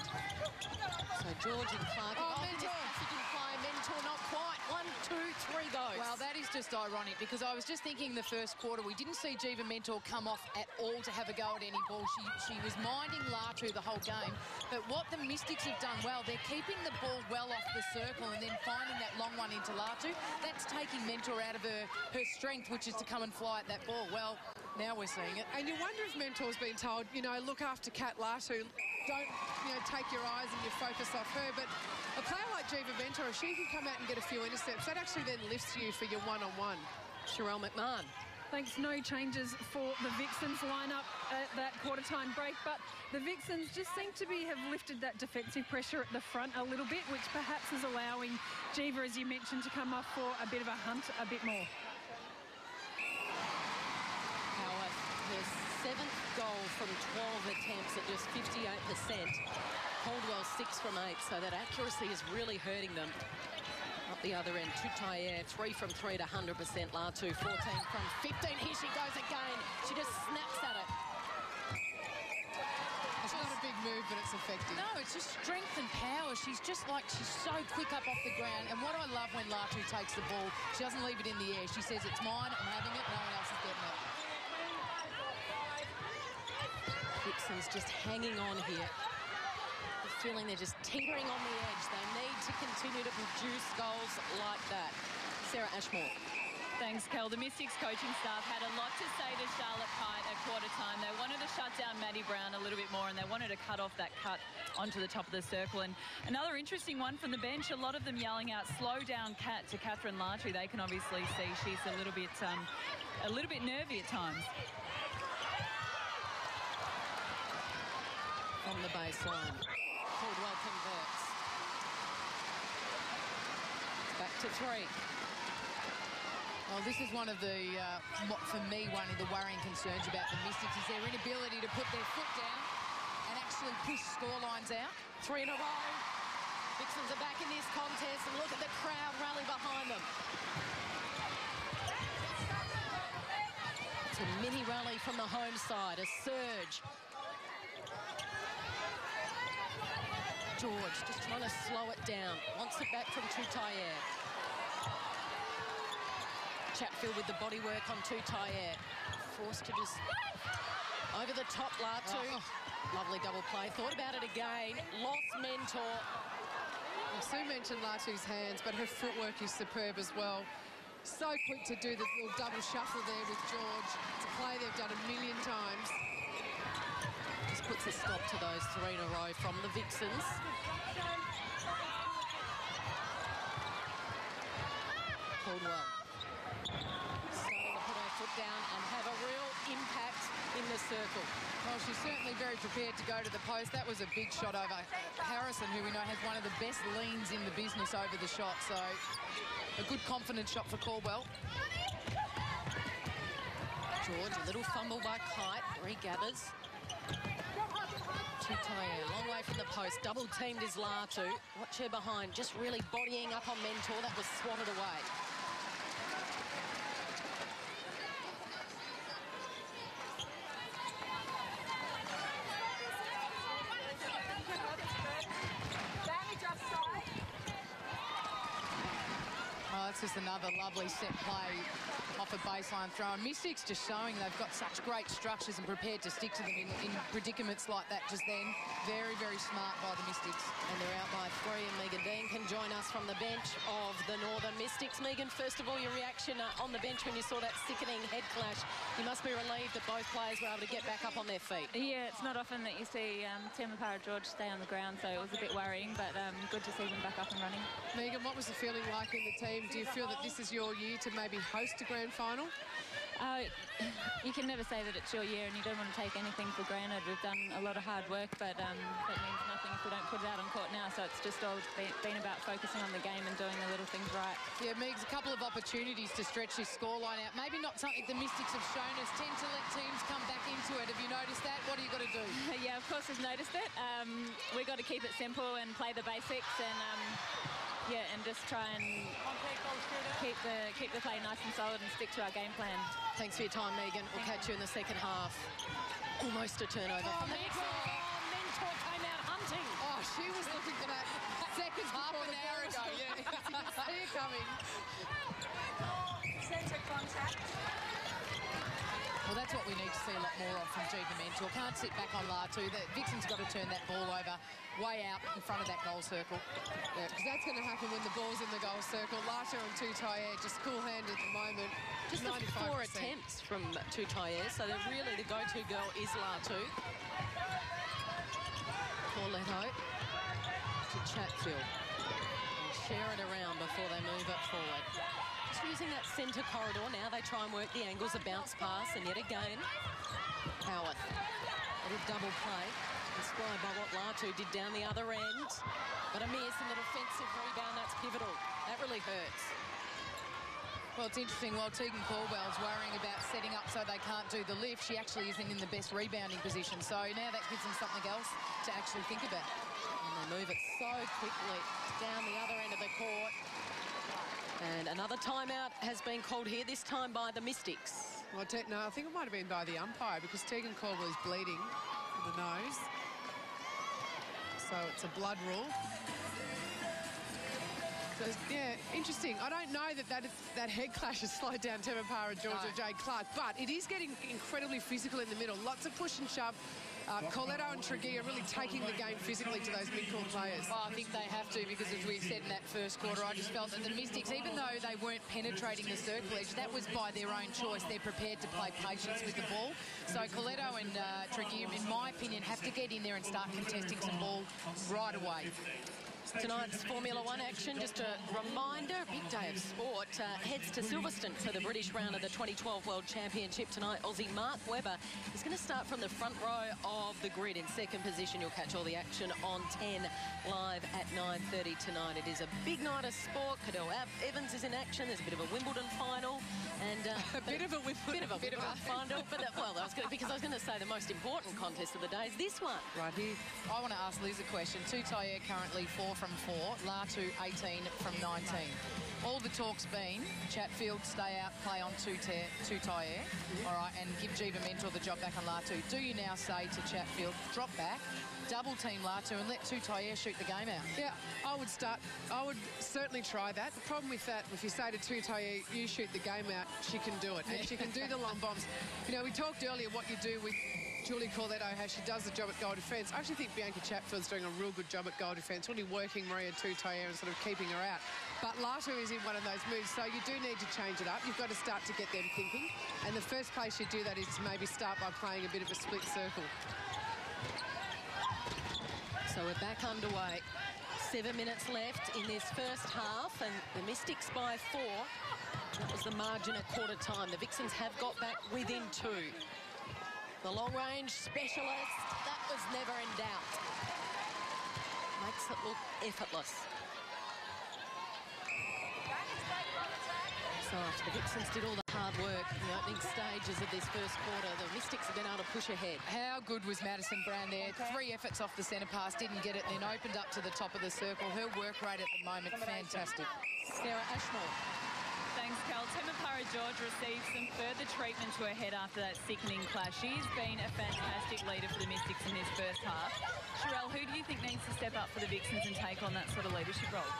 So George and Clarke. Oh, Oh, Mentor, not quite. One, two, three goes. Well, that is just ironic because I was just thinking the first quarter we didn't see Geva Mentor come off at all to have a go at any ball. She she was minding Latu the whole game. But what the Mystics have done well, they're keeping the ball well off the circle and then finding that long one into Latu. That's taking Mentor out of her her strength, which is to come and fly at that ball. Well, now we're seeing it. And you wonder if Mentor's been told, you know, look after Kat Latu. Don't, you know, take your eyes and your focus off her. But a player like Geva Mentor, if she can come out and get a few intercepts, that actually then lifts you for your one-on-one. Sharelle McMahon. Thanks, no changes for the Vixens lineup at that quarter time break, but the Vixens just seem to be have lifted that defensive pressure at the front a little bit, which perhaps is allowing Geva, as you mentioned, to come off for a bit of a hunt a bit more. Howarth, her seventh goal from 12 attempts at just 58%. Caldwell six from eight, so that accuracy is really hurting them. Up the other end, Tutaia, three from three to 100%. Latu, 14 from 15. Here she goes again. She just snaps at it. It's not a big move, but it's effective. No, it's just strength and power. She's just like, she's so quick up off the ground. And what I love when Latu takes the ball, she doesn't leave it in the air. She says, it's mine, I'm having it, no one else is getting it. Vixen's just hanging on here. The feeling they're just teetering on the edge. They need to continue to produce goals like that. Sarah Ashmore. Thanks, Kel. The Mystics coaching staff had a lot to say to Charlotte Kight at quarter time. They wanted to shut down Maddie Browne a little bit more and they wanted to cut off that cut onto the top of the circle. And another interesting one from the bench, a lot of them yelling out, slow down Cat to Cathrine Latu. They can obviously see she's a little bit, um, a little bit nervy at times. From the baseline. Caldwell converts. Back to three. Well, this is one of the, uh, for me, one of the worrying concerns about the Mystics is their inability to put their foot down and actually push score lines out. Three in a row. Vixens are back in this contest and look at the crowd rally behind them. It's a mini rally from the home side, a surge. George just trying to slow it down. Wants it back from Tutaia. Chatfield with the body work on Tutaia. Forced to just over the top Latu. Oh. Lovely double play. Thought about it again. Lost Mentor. Well, Sue mentioned Latu's hands, but her footwork is superb as well. So quick to do the little double shuffle there with George. It's a play they've done a million times. Puts a stop to those three in a row from the Vixens. Caldwell starting to put her foot down and have a real impact in the circle. Well, she's certainly very prepared to go to the post. That was a big shot over Harrison, who we know has one of the best leans in the business over the shot. So a good confidence shot for Caldwell. George, a little fumble by Kight, regathers. Long way from the post, double teamed is Latu. Watch her behind, just really bodying up on Mentor, that was swatted away. Oh, that's just another lovely set play off a baseline throw. And Mystics just showing they've got such great structures and prepared to stick to them in, in predicaments like that just then. Very, very smart by the Mystics. And they're out by three, and Megan Dean can join us from the bench of the Northern Mystics. Megan, first of all, your reaction uh, on the bench when you saw that sickening head clash. You must be relieved that both players were able to get back up on their feet. Yeah, it's not often that you see um, Temepara George stay on the ground, so it was a bit worrying, but um, good to see them back up and running. Megan, what was the feeling like in the team? Do you feel that this is your year to maybe host a grand final? Uh, you can never say that it's your year and you don't want to take anything for granted. We've done a lot of hard work, but um, that means nothing if we don't put it out on court now. So it's just all been, been about focusing on the game and doing the little things right. Yeah, Megs, a couple of opportunities to stretch this scoreline out. Maybe not something the Mystics have shown us. Tend to let teams come back into it. Have you noticed that? What do you got to do? yeah, of course we've noticed it. Um, we've got to keep it simple and play the basics and um, yeah, and just try and keep the keep the play nice and solid and stick to our game plan. Thanks for your time, Megan. We'll catch you in the second half. Almost a turnover Oh, Mentor. Oh, Mentor came out hunting. Oh, she was looking for that seconds Half an hour ago, was- yeah. You see it coming. Centre contact. Well, that's what we need to see a lot more of from Geva Mentor. Can't sit back on Latu. The Vixen's got to turn that ball over way out in front of that goal circle. Yeah, because that's going to happen when the ball's in the goal circle. Latu and Tutaia just cool-handed at the moment. Just the 95%. four attempts from Tutaia, so they're really the go-to girl is Latu. Corletto to Chatfield. And share it around before they move it forward. Just using that centre corridor now, they try and work the angles, a bounce pass, and yet again, Howarth. Little double play, inspired by what Latu did down the other end. But a miss and an offensive rebound, that's pivotal. That really hurts. Well, it's interesting. While Tegan Caldwell's worrying about setting up so they can't do the lift, she actually isn't in the best rebounding position. So now that gives them something else to actually think about. And they move it so quickly down the other end of the court. And another timeout has been called here, this time by the Mystics. Well, te- no, I think it might have been by the umpire because Tegan Caldwell is bleeding in the nose. So it's a blood rule. So, yeah, interesting. I don't know that that, that head clash has slowed down Temepara, Georgia, No. Jade Clarke, but it is getting incredibly physical in the middle. Lots of push and shove. Uh, Corletto and Tregear really taking the game physically to those mid-court players. Well, I think they have to because, as we said in that first quarter, I just felt that the Mystics, even though they weren't penetrating the circle edge, that was by their own choice. They're prepared to play patience with the ball. So Corletto and uh, in my opinion, have to get in there and start contesting some ball right away. Tonight's Formula One action, just a reminder, big day of sport, uh, heads to Silverstone for the British round of the 2012 World Championship tonight. Aussie Mark Webber is going to start from the front row of the grid in second position. You'll catch all the action on 10 live at 9.30 tonight. It is a big night of sport. Cadel Evans is in action. There's a bit of a Wimbledon final. And uh, a bit of a Wimbledon, bit of a Wimbledon final. But that, well, I was gonna, because I was going to say the most important contest of the day is this one. Right here. I want to ask Liz a question. Tutaia currently four from four, Latu 18 from 19. All the talk's been Chatfield stay out, play on two, ta- Tutaia, all right, and give Geva Mentor the job back on Latu. Do you now say to Chatfield, drop back, double team Latu, and let Tutaia shoot the game out? Yeah, I would start. I would certainly try that. The problem with that, if you say to Tutaia, you shoot the game out, she can do it, and she can do the long bombs. You know, we talked earlier what you do with. Julie Corletto, how she does the job at goal defence. I actually think Bianca Chatfield's doing a real good job at goal defence, really working Maria Tutaia and sort of keeping her out. But Latu is in one of those moves, so you do need to change it up. You've got to start to get them thinking. And the first place you do that is to maybe start by playing a bit of a split circle. So we're back underway. Seven minutes left in this first half, and the Mystics by four. That was the margin at quarter time. The Vixens have got back within two. The long-range specialist, that was never in doubt. Makes it look effortless. So after the Vixens did all the hard work in the opening stages of this first quarter, the Mystics have been able to push ahead. How good was Madison Browne there? Three efforts off the centre pass, didn't get it, then opened up to the top of the circle. Her work rate at the moment, fantastic. Sarah Ashmore. Temepara George received some further treatment to her head after that sickening clash. She's been a fantastic leader for the Mystics in this first half. Sharelle, who do you think needs to step up for the Vixens and take on that sort of leadership role?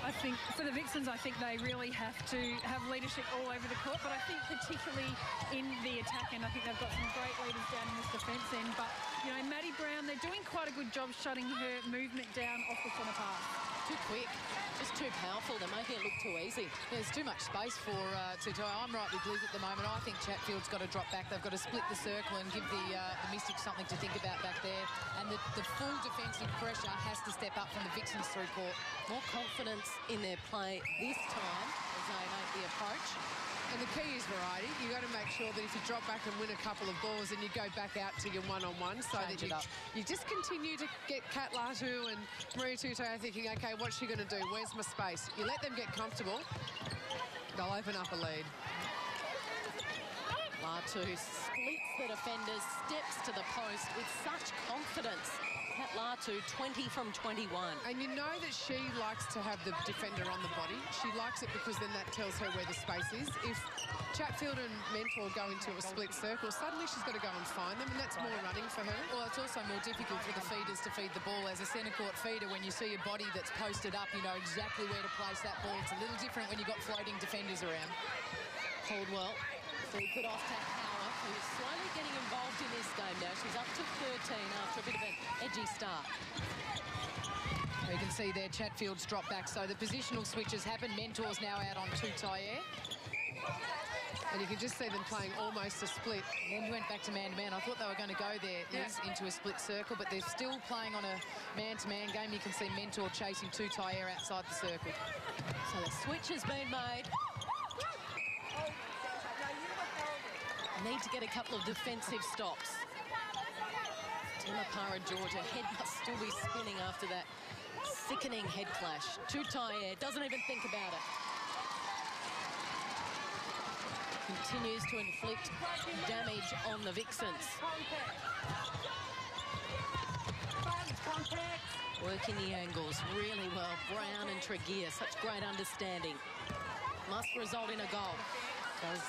I think for the Vixens, I think they really have to have leadership all over the court. But I think particularly in the attack end, I think they've got some great leaders down in this defence end. But, you know, Maddie Browne, they're doing quite a good job shutting her movement down off the centre pass. Too quick, just too powerful. They're making it look too easy. There's too much space for uh, Tutaia. I'm right with Liz at the moment. I think Chatfield's got to drop back. They've got to split the circle and give the, uh, the Mystics something to think about back there. And the, the full defensive pressure has to step up from the Vixens through court. More confidence in their play this time as they make the approach. And the key is variety. You've got to make sure that if you drop back and win a couple of balls, then you go back out to your one-on-one so Change that you, you just continue to get Kat Latu and Maria Tutaia thinking, OK, what's she going to do? Where's my space? You let them get comfortable, they'll open up a lead. Latu splits the defenders, steps to the post with such confidence. Kat Latu, 20 from 21. And you know that she likes to have the defender on the body. She likes it because then that tells her where the space is. If Chatfield and Mentor go into a split circle, suddenly she's got to go and find them, and that's more running for her. Well, it's also more difficult for the feeders to feed the ball. As a centre court feeder, when you see a body that's posted up, you know exactly where to place that ball. It's a little different when you've got floating defenders around. Caldwell feeds it off to Howarth, who's slowly getting involved in this game now. She's up to 13 after a bit of an edgy start. You can see there Chatfield's drop back, so the positional switches happen. Mentor's now out on Tutaia. And you can just see them playing almost a split. And then went back to man-to-man. I thought they were going to go there, Liz, into a split circle, but they're still playing on a man-to-man game. You can see Mentor chasing Tutaia outside the circle. So the switch has been made. Need to get a couple of defensive stops. Temepara George's head must still be spinning after that sickening head clash. Too tired, doesn't even think about it. Continues to inflict damage on the Vixens. Working the angles really well. Browne and Tregear, such great understanding. Must result in a goal. Does.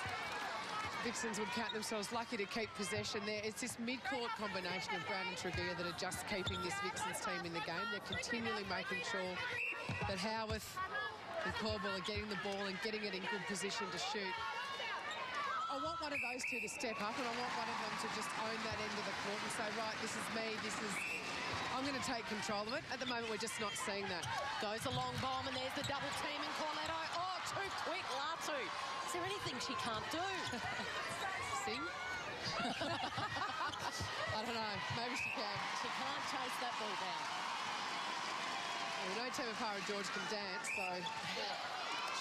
Vixens would count themselves lucky to keep possession there. It's this mid-court combination of Browne and Tregear that are just keeping this Vixens team in the game. They're continually making sure that Howarth and Caldwell are getting the ball and getting it in good position to shoot. I want one of those two to step up and I want one of them to just own that end of the court and say, right, this is me, this is... I'm going to take control of it. At the moment, we're just not seeing that. Goes a long bomb and there's the double team in Corletto. Oh, too quick, Latu. Is there anything she can't do? Sing? I don't know. Maybe she can. She can't chase that ball down. Well, we know Temepara George can dance, so...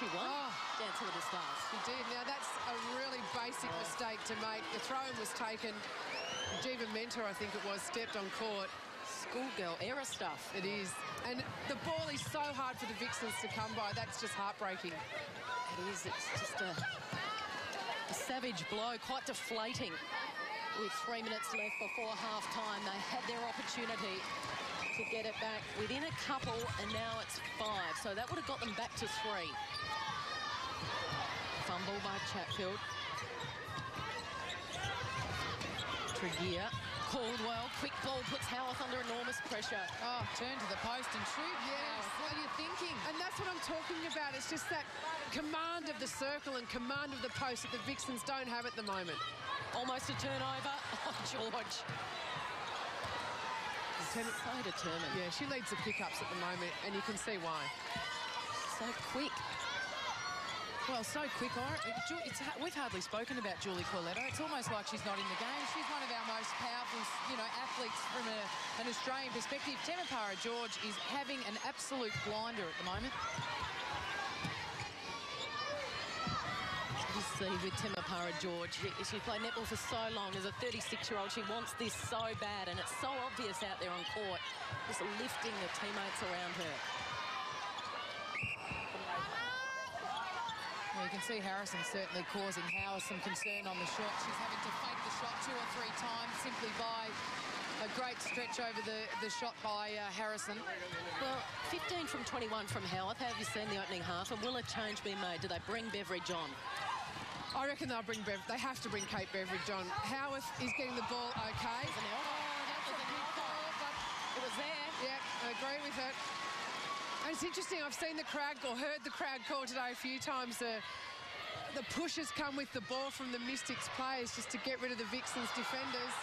She won. Oh. Dance with the Stars. She did. Now, that's a really basic mistake to make. The throw-in was taken. Geva Mentor, I think it was, stepped on court. Schoolgirl era stuff. It is. And the ball is so hard for the Vixens to come by. That's just heartbreaking. It's just a, a savage blow, quite deflating. With three minutes left before half-time, they had their opportunity to get it back within a couple, and now it's five. So that would have got them back to three. Fumble by Chatfield. Tregear. Caldwell, quick ball puts Howarth under enormous pressure. Oh, turn to the post and shoot. Yes. What are you thinking? And that's what I'm talking about. It's just that command of the circle and command of the post that the Vixens don't have at the moment. Almost a turnover. Oh, George. So determined. Yeah, she leads the pickups at the moment, and you can see why. So quick. Well, so quick, we've hardly spoken about Julie Corletto. It's almost like she's not in the game. She's one of our most powerful, you know, athletes from a, an Australian perspective. Temepara George is having an absolute blinder at the moment. You see with Temepara George, she's played netball for so long. As a 36-year-old, she wants this so bad, and it's so obvious out there on court, just lifting the teammates around her. Well, you can see Harrison certainly causing Howarth some concern on the shot. She's having to fake the shot two or three times simply by a great stretch over the, the shot by uh, Harrison. Well, 15 from 21 from Howarth. How have you seen the opening half? And will a change be made? Do they bring Beveridge on? I reckon they'll bring Bev. They have to bring Kate Beveridge on. Howarth is getting the ball okay. Oh, that was a good ball, but it was there. Yeah, I agree with it. And it's interesting, I've seen the crowd or heard the crowd call today a few times. The, the pushes come with the ball from the Mystics players just to get rid of the Vixens defenders.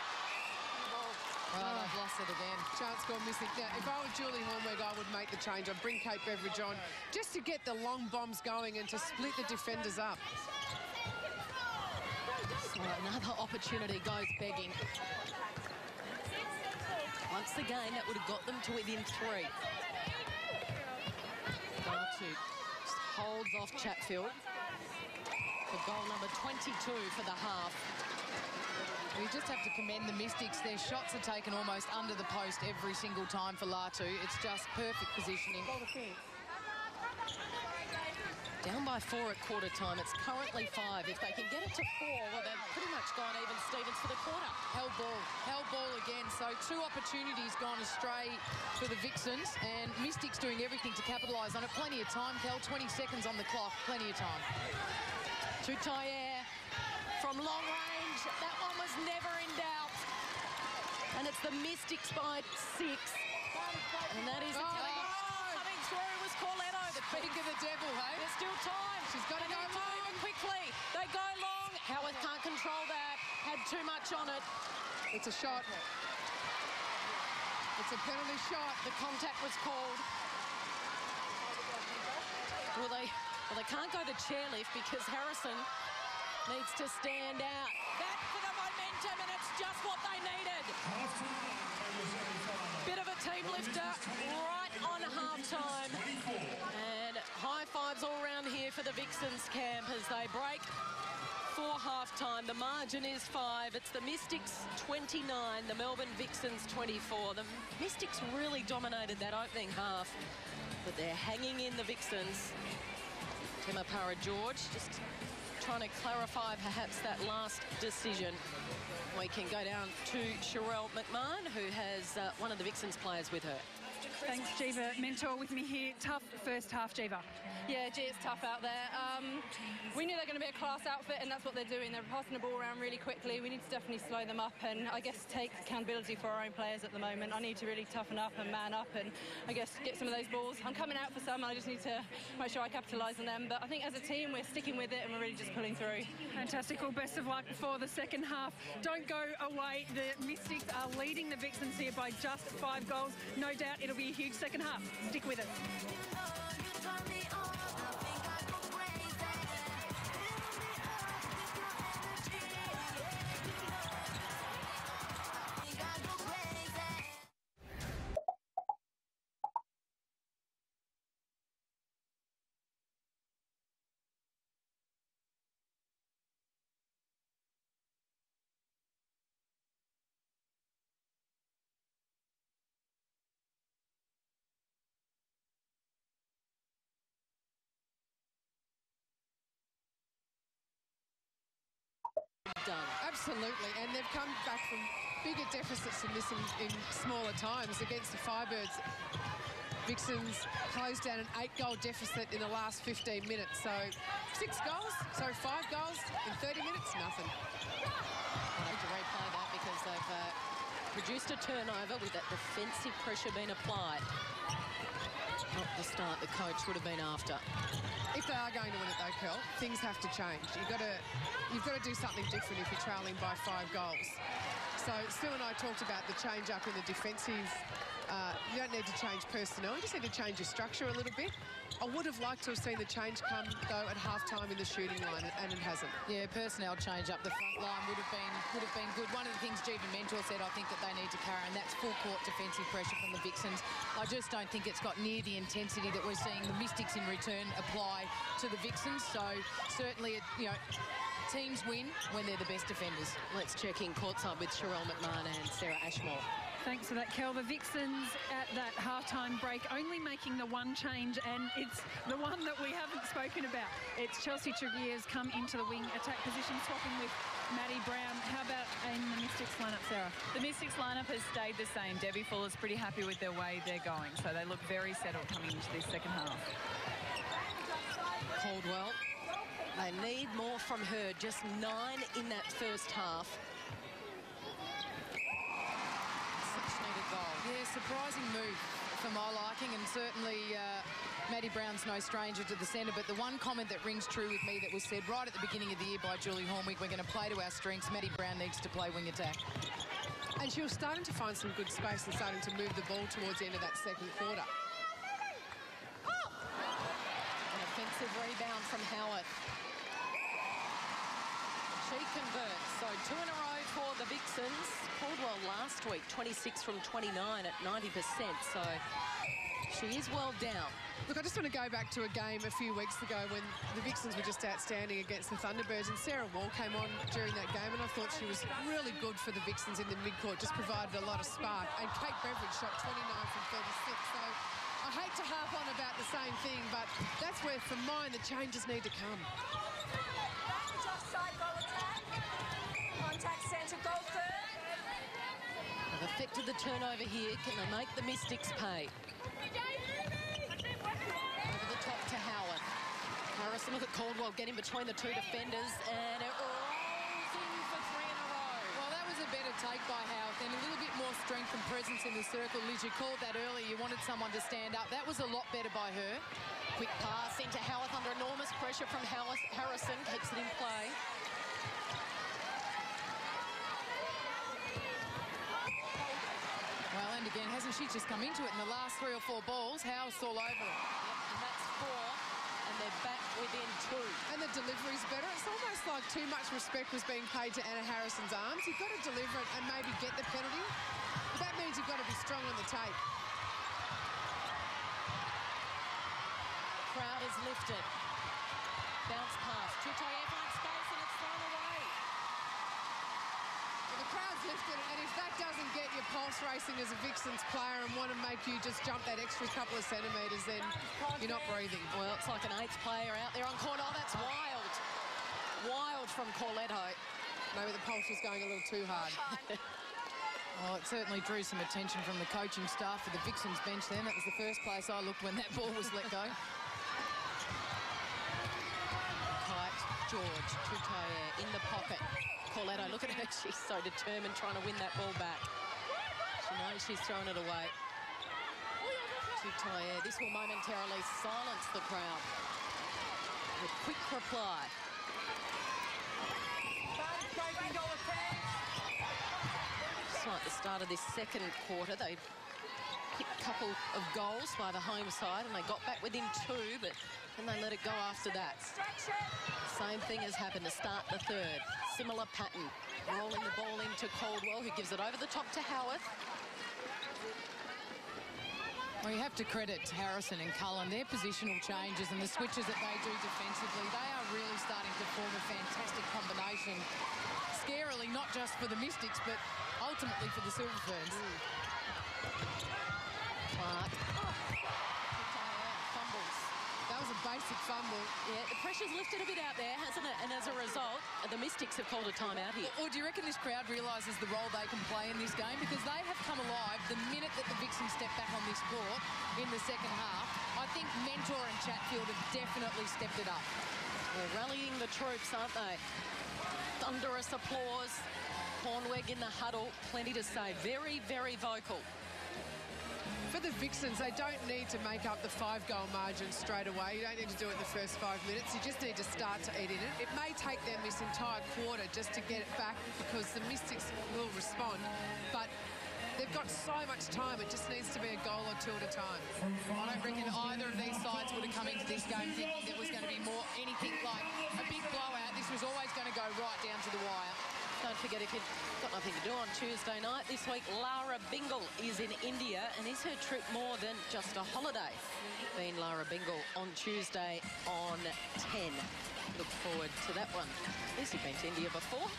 Oh, I've lost it again. Chance gone missing. Now, if I were Julie Hoornweg, I would make the change. I'd bring Kate Beveridge on just to get the long bombs going and to split the defenders up. So another opportunity goes begging. Once again, that would have got them to within three. Just holds off Chatfield for goal number 22 for the half. We just have to commend the Mystics. Their shots are taken almost under the post every single time for Latu. It's just perfect positioning. Down by four at quarter time. It's currently five. If they can get it to four, well, they've pretty much gone even Stevens for the quarter. Held ball. Held ball again. So two opportunities gone astray for the Vixens and Mystics doing everything to capitalise on it. Plenty of time, Kel. 20 seconds on the clock. Plenty of time. To Tyer from long range. That one was never in doubt. And it's the Mystics by six. And that is Oh, was Corletto. The Speak of the devil, hey? There's still time. She's got to go need to move it quickly. They go long. Howarth can't control that. Had too much on it. It's a shot. It's a penalty shot. The contact was called. Well, they, well, they can't go the chairlift because Harrison needs to stand out. Back for the momentum, and it's just what they needed. Team lifter right on half-time. And high fives all around here for the Vixens camp as they break for half-time. The margin is five. It's the Mystics 29, the Melbourne Vixens 24. The Mystics really dominated that opening half, but they're hanging in the Vixens. Temepara George just trying to clarify perhaps that last decision. We can go down to Sharelle McMahon, who has uh, one of the Vixens players with her. Thanks, Geva. Mentor with me here. Tough first half, Geva. Yeah, gee, it's tough out there. Um, we knew they're going to be a class outfit, and that's what they're doing. They're passing the ball around really quickly. We need to definitely slow them up, and I guess take accountability for our own players at the moment. I need to really toughen up and man up, and I guess get some of those balls. I'm coming out for some. I just need to make sure I capitalise on them. But I think as a team, we're sticking with it, and we're really just pulling through. Fantastic. Well, best of luck for the second half. Don't go away. The Mystics are leading the Vixens here by just five goals. No doubt it'll be huge second half. Stick with it. Done. Absolutely, and they've come back from bigger deficits than this in, in smaller times against the Firebirds. Vixens closed down an eight-goal deficit in the last 15 minutes. So six goals, so five goals in 30 minutes, nothing. I need to replay that because they've uh, produced a turnover with that defensive pressure being applied. Not the start the coach would have been after. If they are going to win it though, Kel, things have to change. You've got to, you've got to do something different if you're trailing by five goals. So Sue and I talked about the change up in the defensive. Uh, you don't need to change personnel, you just need to change your structure a little bit. I would have liked to have seen the change come though at half time in the shooting line, and it hasn't. Yeah, personnel change up the front line would have been would have been good. One of the things Geva Mentor said, I think that they need to carry, and that's full court defensive pressure from the Vixens. I just don't think it's got near the intensity that we're seeing the Mystics in return apply to the Vixens. So certainly, it, you know. Teams win when they're the best defenders. Let's check in courtside with Sharelle McMahon and Sarah Ashmore. Thanks for that, Kel. The Vixens at that halftime break only making the one change, and it's the one that we haven't spoken about. It's Chelsea Tregear's come into the wing attack position, swapping with Maddie Browne. How about in the Mystics lineup, Sarah? The Mystics lineup has stayed the same. Debbie Fuller's pretty happy with their way they're going, so they look very settled coming into this second half. Caldwell. They need more from her. Just nine in that first half. Such needed goal. Yeah, surprising move for my liking, and certainly uh, Maddie Browne's no stranger to the centre. But the one comment that rings true with me that was said right at the beginning of the year by Julie Hoornweg, we're going to play to our strengths. Maddie Browne needs to play wing attack. And she was starting to find some good space and starting to move the ball towards the end of that second quarter. An offensive rebound from Howarth. She converts. So two in a row for the Vixens. Caldwell last week, 26 from 29 at 90%. So she is well down. Look, I just want to go back to a game a few weeks ago when the Vixens were just outstanding against the Thunderbirds and Sarah Wall came on during that game and I thought she was really good for the Vixens in the midcourt, just provided a lot of spark. And Kate Beveridge shot 29 from 36, so I hate to harp on about the same thing, but that's where, for mine, the changes need to come. Contact centre, go third. They've affected the turnover here. Can they make the Mystics pay? Over the top to Howarth. Harrison, look at Caldwell getting between the two defenders and it rolls in for three in a row. Well, that was a better take by Howarth and a little bit more strength and presence in the circle. Liz, you called that earlier. You wanted someone to stand up. That was a lot better by her. Quick pass into Howarth under enormous pressure from Howarth. Harrison keeps it in play. Again, hasn't she just come into it in the last three or four balls? Howarth's all over it. And that's four, and they're back within two. And the delivery's better. It's almost like too much respect was being paid to Anna Harrison's arms. You've got to deliver it and maybe get the penalty. But that means you've got to be strong on the tape. Crowd is lifted. Bounce pass finds space and it's thrown away. Well, the crowd's lifted, and if that doesn't get your pulse racing as a Vixens player and want to make you just jump that extra couple of centimetres, then you're not breathing. Well, it's like an eighth player out there on court. Oh, that's wild. Wild from Corletto. Maybe the pulse was going a little too hard. Well, oh, it certainly drew some attention from the coaching staff for the Vixens bench then. That was the first place I looked when that ball was let go. Kight, George, Tutaia in the pocket. Look at her. She's so determined trying to win that ball back. She knows she's thrown it away. Tutaia, this will momentarily silence the crowd. A quick reply. It's like the start of this second quarter. They a couple of goals by the home side and they got back within two, but then they let it go after that. Same thing has happened to start the third. Similar pattern. Rolling the ball into Caldwell, who gives it over the top to Howarth. Well, you have to credit Harrison and Cullen. Their positional changes and the switches that they do defensively, they are really starting to form a fantastic combination. Scarily, not just for the Mystics, but ultimately for the Silver Ferns. Mm. Clarke. Oh, fumbles. That was a basic fumble. Yeah, the pressure's lifted a bit out there, hasn't it? And as a result, the Mystics have called a timeout here. Or do you reckon this crowd realises the role they can play in this game? Because they have come alive the minute that the Vixens stepped back on this court in the second half. I think Mentor and Chatfield have definitely stepped it up. They're rallying the troops, aren't they? Thunderous applause. Hoornweg in the huddle. Plenty to say. Very, very vocal. For the Vixens, they don't need to make up the five-goal margin straight away. You don't need to do it in the first five minutes. You just need to start to eat in it. It may take them this entire quarter just to get it back because the Mystics will respond. But they've got so much time. It just needs to be a goal or two at a time. I don't reckon either of these sides would have come into this game thinking there was going to be more anything like a big blowout. This was always going to go right down to the wire. Don't forget, if you've got nothing to do on Tuesday night, this week Lara Bingle is in India, and is her trip more than just a holiday? Been Lara Bingle on Tuesday on 10. Look forward to that one. Liz, you've been to India before.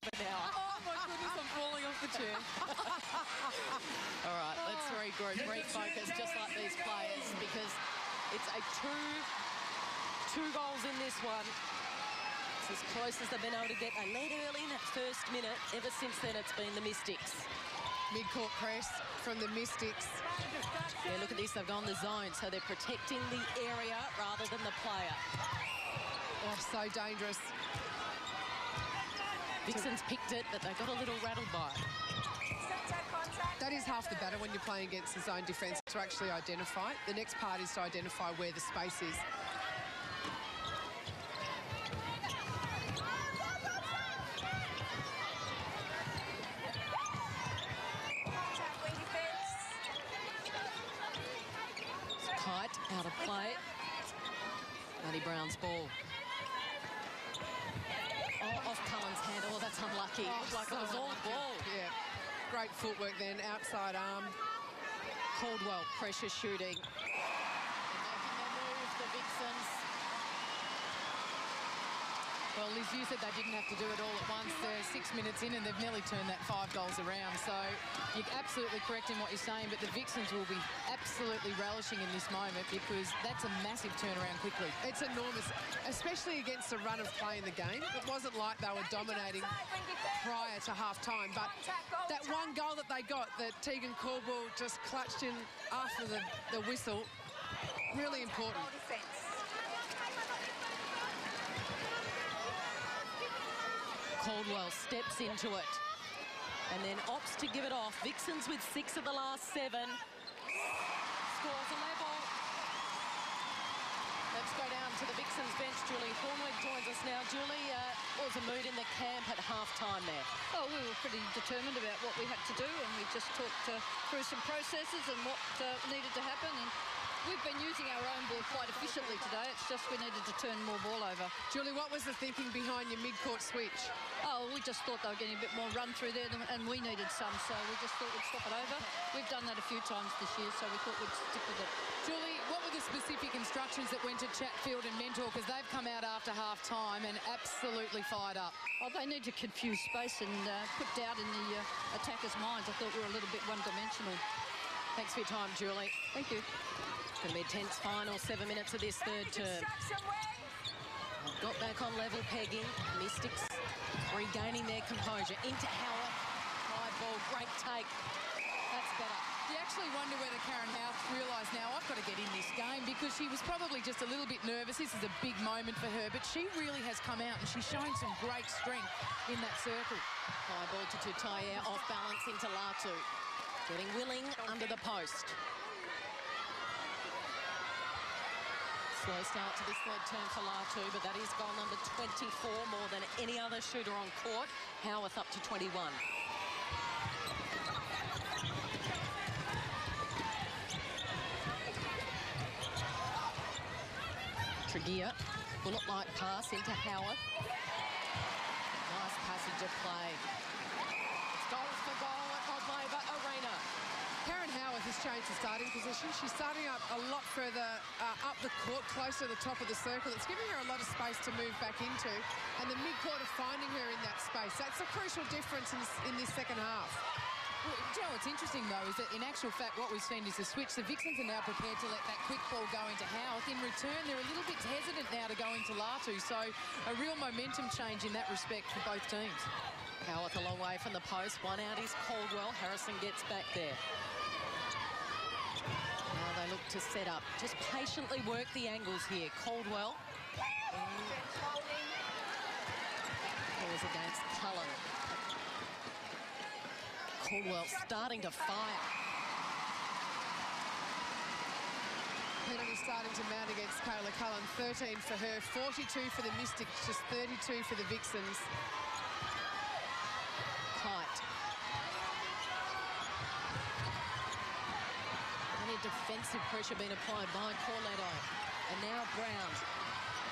But now, Oh my goodness, I'm falling off the chair. all right, let's oh. regroup, refocus, just like these players, because it's a two, two goals in this one. As close as they've been able to get. They lead early in that first minute. Ever since then, it's been the Mystics. Mid-court press from the Mystics. Yeah, look at this. They've gone the zone, so they're protecting the area rather than the player. Oh, so dangerous. Vixens picked it, but they got a little rattled by it. That is half the battle when you're playing against the zone defence to actually identify. The next part is to identify where the space is. Kight out of play. Maddie Browne's ball. Oh, off Cullen's hand. Oh, that's unlucky. Oh, Looked like so it was all unlucky. ball. Yeah. Great footwork then, outside arm. Caldwell pressure shooting. Making move, the Vixens. Well, Liz, you said they didn't have to do it all at once. They're six minutes in and they've nearly turned that five goals around. So you're absolutely correct in what you're saying, but the Vixens will be absolutely relishing in this moment because that's a massive turnaround quickly. It's enormous, especially against the run of play in the game. It wasn't like they were dominating prior to half-time, but that one goal that they got that Tegan Caldwell just clutched in after the, the whistle, really important. Caldwell steps into it and then opts to give it off. Vixens with six of the last seven. Scores a level. Let's go down to the Vixens bench. Julie Hoornweg joins us now. Julie, uh, what was the mood in the camp at half-time there? Oh, we were pretty determined about what we had to do, and we just talked uh, through some processes and what uh, needed to happen. And we've been using our own ball quite efficiently today. It's just we needed to turn more ball over. Julie, what was the thinking behind your mid-court switch? Oh, we just thought they were getting a bit more run through there, than, and we needed some, so we just thought we'd swap it over. We've done that a few times this year, so we thought we'd stick with it. Julie, what were the specific instructions that went to Chatfield and Mentor? Because they've come out after half time and absolutely fired up. Oh, they need to confuse space and uh, put doubt in the uh, attackers' minds. I thought we were a little bit one-dimensional. Thanks for your time, Julie. Thank you. It's going to be a tense final, seven minutes of this third term. Got back on level pegging. Mystics regaining their composure. Into Howarth. High ball, great take. That's better. You actually wonder whether Karen House realised now I've got to get in this game because she was probably just a little bit nervous. This is a big moment for her, but she really has come out and she's showing some great strength in that circle. High ball to Tutaia, off balance into Latu. Getting willing under the post. Slow start to this third term for Latu, but that is goal number 24, more than any other shooter on court. Howarth up to 21. Tregear, bullet-like pass into Howarth. Nice passage of play. It's goals for goal at Rod Laver Arena. Karyn Howarth has changed the starting position. She's starting up a lot further uh, up the court, closer to the top of the circle. It's giving her a lot of space to move back into, and the mid-court are finding her in that space. That's a crucial difference in, in this second half. Well, Joe, what's interesting though is that in actual fact what we've seen is a switch. The Vixens are now prepared to let that quick ball go into Howarth. In return, they're a little bit hesitant now to go into Latu. So a real momentum change in that respect for both teams. Howarth a long way from the post. One out is Caldwell. Harrison gets back there. To set up. Just patiently work the angles here. Caldwell. Pause against Cullen. Caldwell starting to fire. Penalty starting to mount against Kayla Cullen. 13 for her, 42 for the Mystics, just 32 for the Vixens. Tight. Plenty of defensive pressure being applied by Corletto. And now Browne.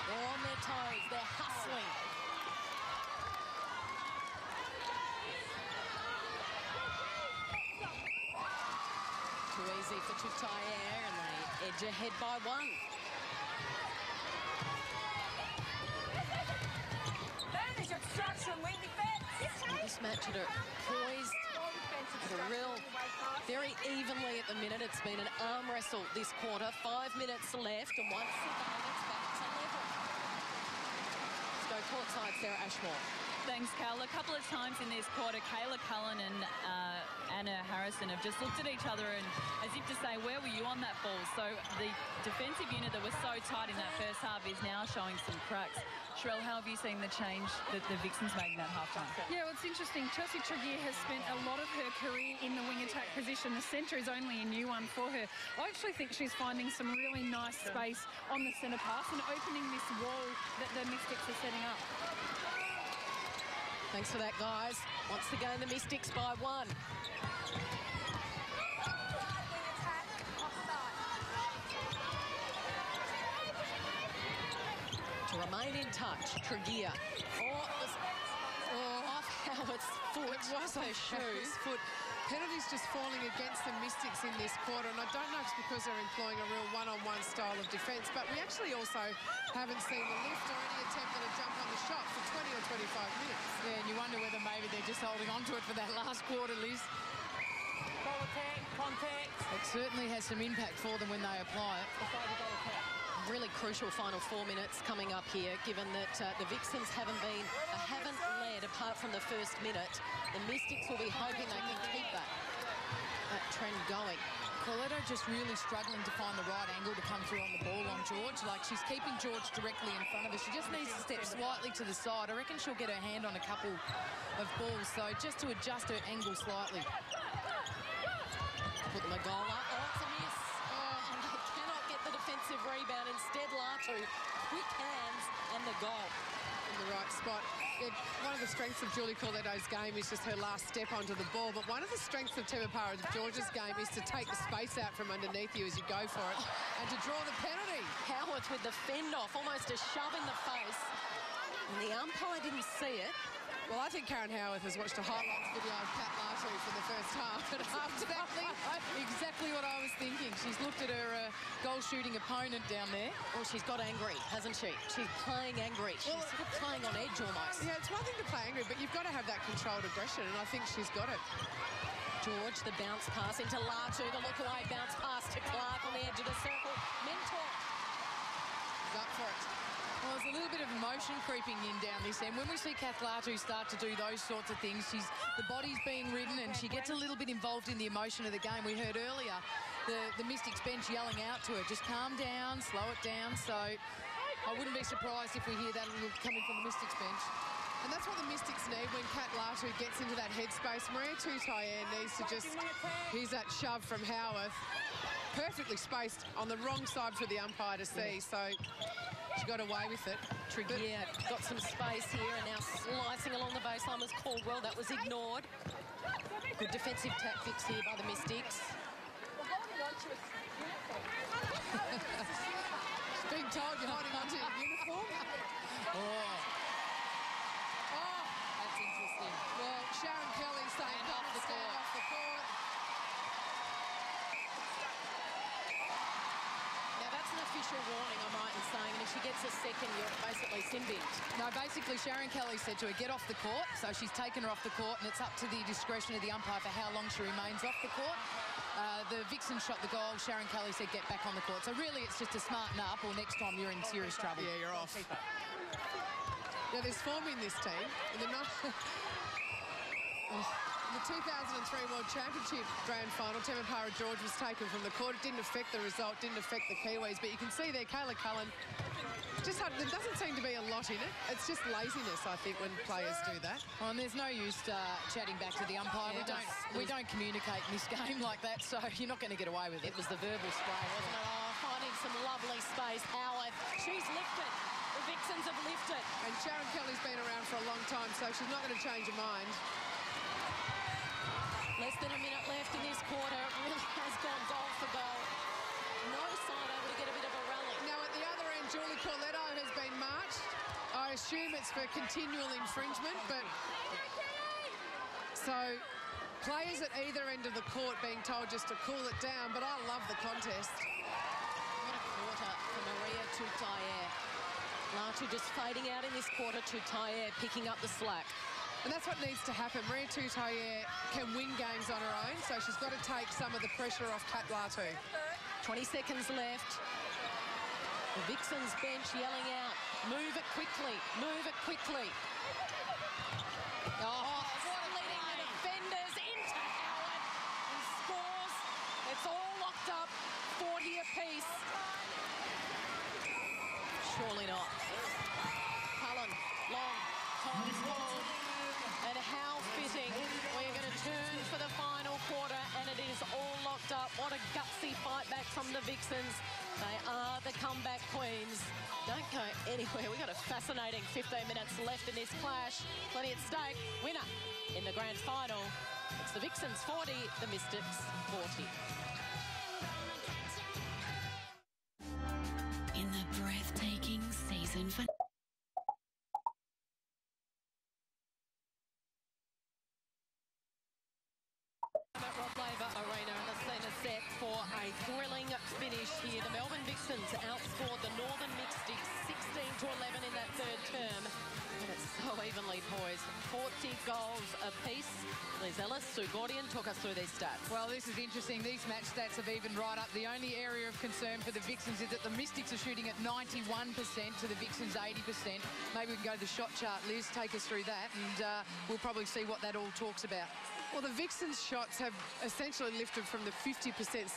They're on their toes. They're hustling. Too easy for Tutaia and they edge ahead by one. Finish obstruction, wing defence. This match at a poised real, very evenly at the minute. It's been an arm wrestle this quarter. Five minutes left, and once again, it's back to level. Let's go courtside, Sarah Ashmore. Thanks, Cal. A couple of times in this quarter, Kayla Cullen and uh, Anna Harrison have just looked at each other and as if to say, where were you on that ball? So the defensive unit that was so tight in that first half is now showing some cracks. Sharelle, how have you seen the change that the Vixens made in that half time? Yeah, well, it's interesting. Chelsea Tregear has spent a lot of her career in the wing attack position. The centre is only a new one for her. I actually think she's finding some really nice space on the centre pass and opening this wall that the Mystics are setting up. Thanks for that, guys. Once again, the Mystics by one. To remain in touch, Tregear. Oh, oh, off Howarth's foot. Was her shoes. foot. Penalties just falling against the Mystics in this quarter, and I don't know if it's because they're employing a real one-on-one style of defence, but we actually also haven't seen the lift or any attempt at a jump on the shot for 20 or 25 minutes. Yeah, and you wonder whether maybe they're just holding on to it for that last quarter, Liz. Contact, contact. It certainly has some impact for them when they apply it. Really crucial final four minutes coming up here, given that uh, the Vixens haven't been, uh, haven't led apart from the first minute. The Mystics will be hoping they can keep that, that trend going. Corletto just really struggling to find the right angle to come through on the ball on George. Like she's keeping George directly in front of her. She just needs to step slightly to the side. I reckon she'll get her hand on a couple of balls. So just to adjust her angle slightly. Put them a goal up. Oh, it's a miss. Oh, and they cannot defensive rebound. Instead, Latu, quick hands and the goal. in the right spot. One of the strengths of Julie Corletto's game is just her last step onto the ball, but one of the strengths of Temepara George's game is to take the space out from underneath you as you go for it and to draw the penalty. Howarth with the fend off, almost a shove in the face. And the umpire didn't see it. Well, I think Karyn Howarth has watched a highlights video of Kat Latu for the first half. And after that, Exactly, exactly what I was thinking. She's looked at her uh, goal shooting opponent down there. Well, she's got angry, hasn't she? She's playing angry. She's of playing on edge almost. Yeah, it's one thing to play angry, but you've got to have that controlled aggression, and I think she's got it. George, the bounce pass into Latu, the look away bounce pass to Clarke on the edge of the circle. Mentor. He's up for it. Well, there's a little bit of emotion creeping in down this end. When we see Kath Latu start to do those sorts of things, she's the body's being ridden and she gets a little bit involved in the emotion of the game. We heard earlier the, the Mystics bench yelling out to her, just calm down, slow it down. So I wouldn't be surprised if we hear that coming from the Mystics bench. And that's what the Mystics need when Kat Latu gets into that headspace. Maria Tutaia needs to just... Here's that shove from Howarth. Perfectly spaced on the wrong side for the umpire to see, so she got away with it. Tregear got some space here and now slicing along the baseline was Caldwell. That was ignored. Good defensive tactics here by the Mystics. She's being told you're holding onto your uniform. Oh. Oh, that's interesting. Well, Sharon Kelly saying Stand off off the the stand court. off the court. Now that's an official warning, I'm right in saying, and if she gets a second, you're basically sin binned. No, basically Sharon Kelly said to her, get off the court. So she's taken her off the court and it's up to the discretion of the umpire for how long she remains off the court. Uh, the Vixen shot the goal. Sharon Kelly said, get back on the court. So really it's just to smarten up or next time you're in serious trouble. Yeah, you're off. Now, there's form in this team. In the, ni- Oh, the 2003 World Championship Grand Final, Temepara George was taken from the court. It didn't affect the result, didn't affect the Kiwis. But you can see there, Kayla Cullen, just had, there doesn't seem to be a lot in it. It's just laziness, I think, when players do that. Well, and there's no use uh, chatting back to the umpire. we don't it we don't communicate in this game like that, so you're not going to get away with it. It was the verbal spray, wasn't it? Oh, finding some lovely space. Howarth, she's lifted. The Vixens have lifted. And Sharon Kelly's been around for a long time, so she's not going to change her mind. Less than a minute left in this quarter. It really has gone goal for goal. No side able to get a bit of a rally. Now, at the other end, Julie Corletto has been marched. I assume it's for continual infringement, but... So, players at either end of the court being told just to cool it down, but I love the contest. What a quarter for Maria Tutaia. Latu just fading out in this quarter. Tutaia picking up the slack. And that's what needs to happen. Maria Tutaia can win games on her own, so she's got to take some of the pressure off Kat Latu. 20 seconds left. The Vixens bench yelling out, move it quickly, move it quickly. Oh, leading the defenders into Howarth and scores. It's all locked up, 40 apiece. Surely not. All locked up. What a gutsy fight back from the Vixens. They are the comeback queens. Don't go anywhere. We've got a fascinating 15 minutes left in this clash. Plenty at stake. Winner in the grand final. It's the Vixens 40, the Mystics 40. In the breathtaking season for Vixens outscored the Northern Mystics 16 to 11 in that third term. And it's so evenly poised. 40 goals apiece. Liz Ellis, Sue Gaudion took us through these stats. Well, this is interesting. These match stats have evened right up. The only area of concern for the Vixens is that the Mystics are shooting at 91% to the Vixens 80%. Maybe we can go to the shot chart. Liz, take us through that, and uh, we'll probably see what that all talks about. Well, the Vixens' shots have essentially lifted from the 50%, 60%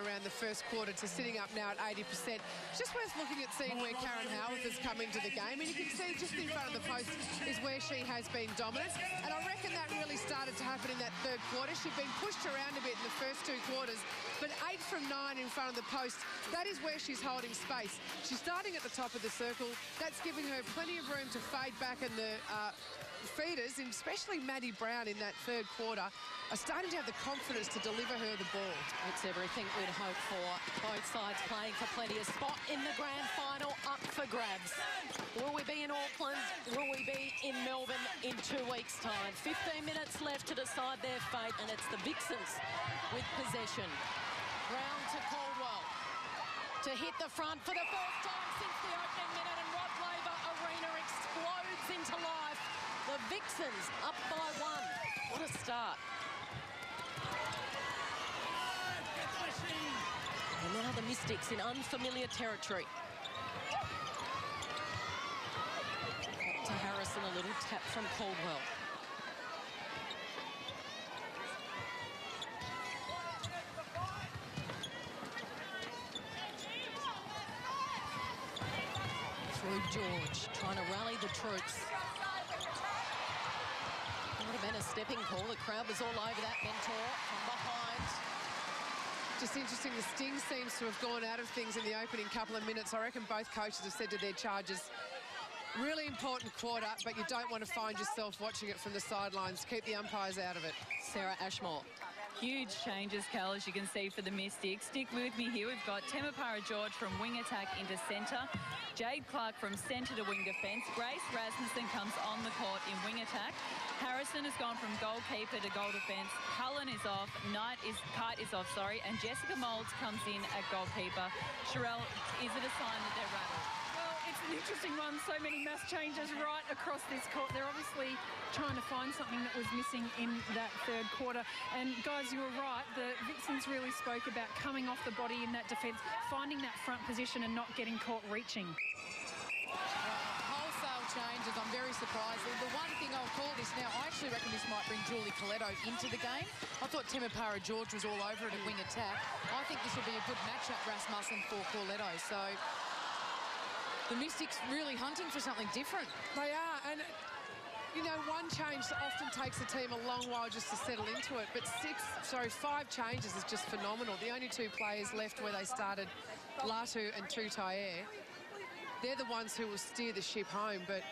around the first quarter to sitting up now at 80%. It's just worth looking at seeing where Karyn Howarth has come into the game. And you can see just in front of the post is where she has been dominant. And I reckon that really started to happen in that third quarter. She'd been pushed around a bit in the first two quarters, but eight from nine in front of the post, that is where she's holding space. She's starting at the top of the circle. That's giving her plenty of room to fade back in the uh, feeders, especially Maddie Browne in that third quarter, are starting to have the confidence to deliver her the ball. It's everything we'd hope for. Both sides playing for plenty of spot in the grand final, up for grabs. Will we be in Auckland? Will we be in Melbourne in two weeks' time? 15 minutes left to decide their fate, and it's the Vixens with possession. Browne to Caldwell to hit the front for the first time since the opening minute, and Rod Laver Arena explodes into life. The Vixens up by one. What a start. And now the Mystics in unfamiliar territory. pace and a little tap from Caldwell. George, trying to rally the troops. A stepping call. The crowd was all over that Mentor from behind. Just interesting, the sting seems to have gone out of things in the opening couple of minutes. I reckon both coaches have said to their charges, really important quarter, but you don't want to find yourself watching it from the sidelines. Keep the umpires out of it. Sarah Ashmore. Huge changes, Cal, as you can see for the Mystics. Stick with me here. We've got Temepara George from wing attack into centre. Jade Clarke from centre to wing defence. Grace Rasmussen comes on the court in wing attack. Harrison has gone from goalkeeper to goal defence. Cullen is off. Knight is Kight is off, sorry. And Jessica Moulds comes in at goalkeeper. Sherelle, is it a sign that they're rattled? An interesting one. So many mass changes right across this court. They're obviously trying to find something that was missing in that third quarter. And guys, you were right. The Vixens really spoke about coming off the body in that defence, finding that front position and not getting caught reaching. Wholesale changes. I'm very surprised. The one thing I'll call this now, I actually reckon this might bring Julie Corletto into the game. I thought Temepara George was all over it at wing attack. I think this will be a good matchup, Rasmussen, for Corletto. So the Mystics really hunting for something different. They are, and you know, one change often takes a team a long while just to settle into it, but six, sorry, five changes is just phenomenal. The only two players left where they started, Latu and Tutaia, they're the ones who will steer the ship home, but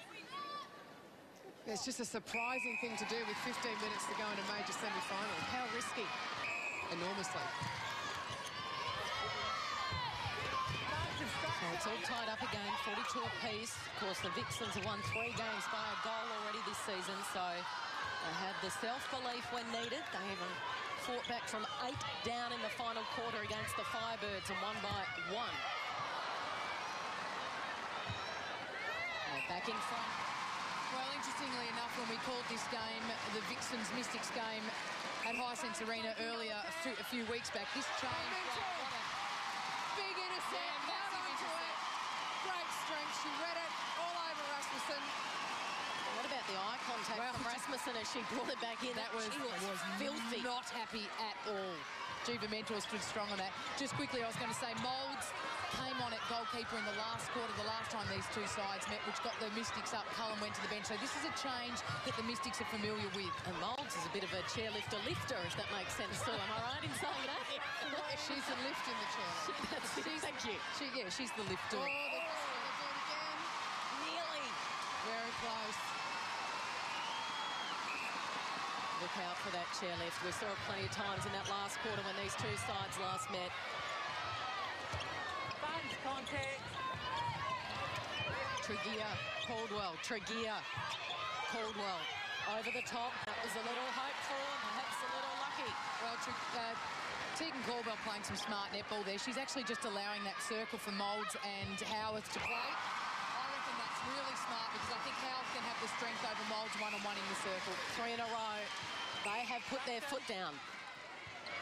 it's just a surprising thing to do with 15 minutes to go in a major semi-final. How risky? Enormously. So it's all tied up again, 42 apiece. Of course, the Vixens have won three games by a goal already this season, so they have the self-belief when needed. They even fought back from eight down in the final quarter against the Firebirds and won by one. They're back in front. Well, interestingly enough, when we called this game, the Vixens Mystics game at High Hisense Arena earlier a few, a few weeks back, this change. Big out onto it. Great strength. She read it all over Rasmussen. What about the eye contact from Rasmussen as she brought it back in? That was, she was, was filthy. not happy at all. Geva Mentor stood strong on that. Just quickly, I was going to say, Moulds came on at goalkeeper in the last quarter, the last time these two sides met, which got the Mystics up. Cullen went to the bench. So this is a change that the Mystics are familiar with. And Moulds is a bit of a chairlifter-lifter, if that makes sense too. Am I right in saying that? She's the lift in the chair. She's- Thank you. She, yeah, she's the lifter. Oh, they're going to do it again. Nearly. Very close. Look out for that chairlift. We saw it plenty of times in that last quarter when these two sides last met. Funds contact. Tregear, Caldwell, Tregear, Caldwell. Over the top. That was a little hopeful, perhaps a little lucky. Well, Tr- uh, Tegan Caldwell playing some smart netball there. She's actually just allowing that circle for Moulds and Howarth to play. I reckon that's really smart because I think Howarth can have the strength over Moulds one-on-one in the circle. Three in a row. They have put their foot down.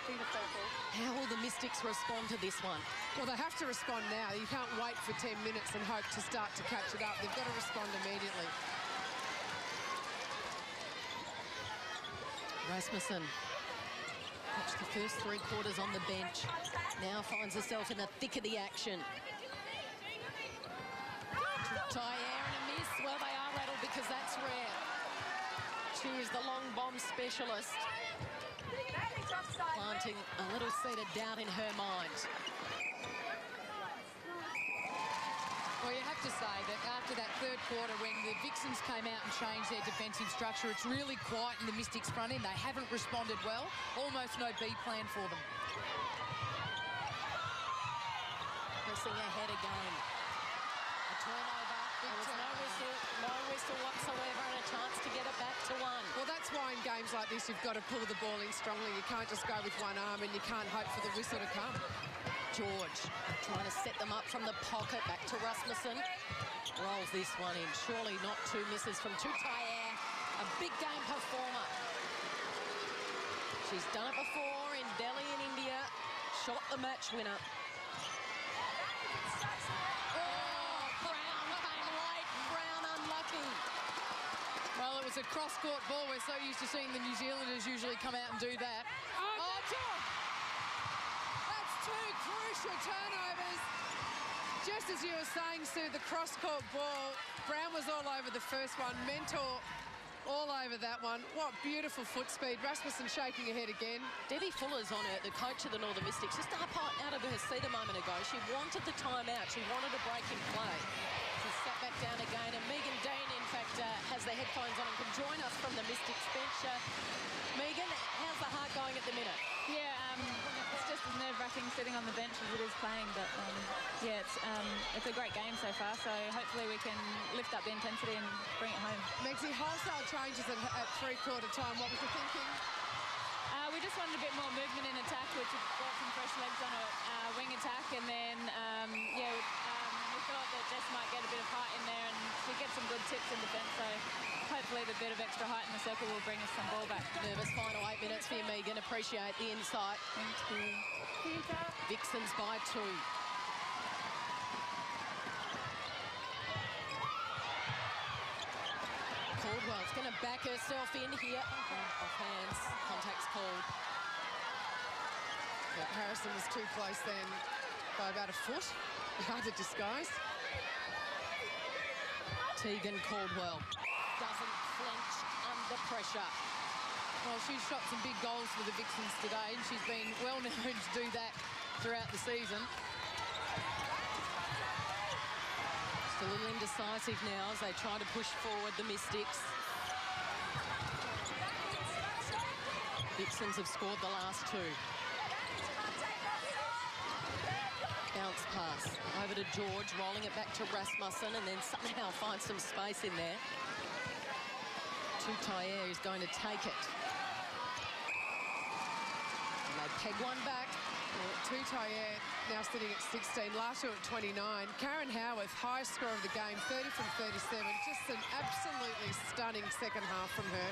How will the Mystics respond to this one? Well, they have to respond now. You can't wait for 10 minutes and hope to start to catch it up. They've got to respond immediately. Rasmussen watched the first three quarters on the bench. Now finds herself in the thick of the action. Tyair and a miss. Well, they are rattled because that's rare. She is the long bomb specialist. Planting a little seed of doubt in her mind. Well, you have to say that after that third quarter, when the Vixens came out and changed their defensive structure, it's really quiet in the Mystics front end. They haven't responded well. Almost no B plan for them. Pressing ahead again. A turnover. There was no whistle, no whistle whatsoever, and a chance to get it back to one. Well, that's why in games like this, you've got to pull the ball in strongly. You can't just go with one arm and you can't hope for the whistle to come. George trying to set them up from the pocket. Back to Rasmussen. Rolls this one in. Surely not two misses from Tutaia. A big game performer. She's done it before in Delhi in India. Shot the match winner. Oh, Browne came late. Browne unlucky. A cross-court ball. We're so used to seeing the New Zealanders usually come out and do that. Oh, John! That's two crucial turnovers. Just as you were saying, Sue, the cross-court ball, Browne was all over the first one. Mentor all over that one. What beautiful foot speed. Rasmussen shaking her head again. Debbie Fuller's on her, the coach of the Northern Mystics, just up out of her seat a moment ago. She wanted the timeout. She wanted a break in play. She sat back down again, and Megan Dean, in fact, uh, has the headphones on and can join us from the Mystics bench. Uh, Megan, how's the heart going at the minute? Yeah, um, it's just as nerve-wracking sitting on the bench as it is playing, but um, yeah, it's um, it's a great game so far. So hopefully we can lift up the intensity and bring it home. Mexi, wholesale changes at, at three-quarter time. What was the thinking? Uh, we just wanted a bit more movement in attack, which brought some fresh legs on a uh, wing attack, and then um, yeah, um, we thought that Jess might get a bit of height in there and she get some good tips in the defence. So hopefully the bit of extra height in the circle will bring us some ball back. Nervous final eight minutes for you, Megan. Appreciate the insight. Thank you. Vixens by two. Caldwell's going to back herself in here. Oh, off hands. Contact's called. Yeah, Harrison was too close then by about a foot. Hard to disguise. Tegan Caldwell doesn't flinch under pressure. Well, she's shot some big goals for the Vixens today, and she's been well known to do that throughout the season. Just a little indecisive now as they try to push forward the Mystics. Vixens have scored the last two. Bounce pass over to George, rolling it back to Rasmussen, and then somehow finds some space in there. Tutaia is going to take it. And they peg one back. Well, Tutaia now sitting at 16, Latu at 29. Karyn Howarth, highest score of the game, 30 from 37. Just an absolutely stunning second half from her.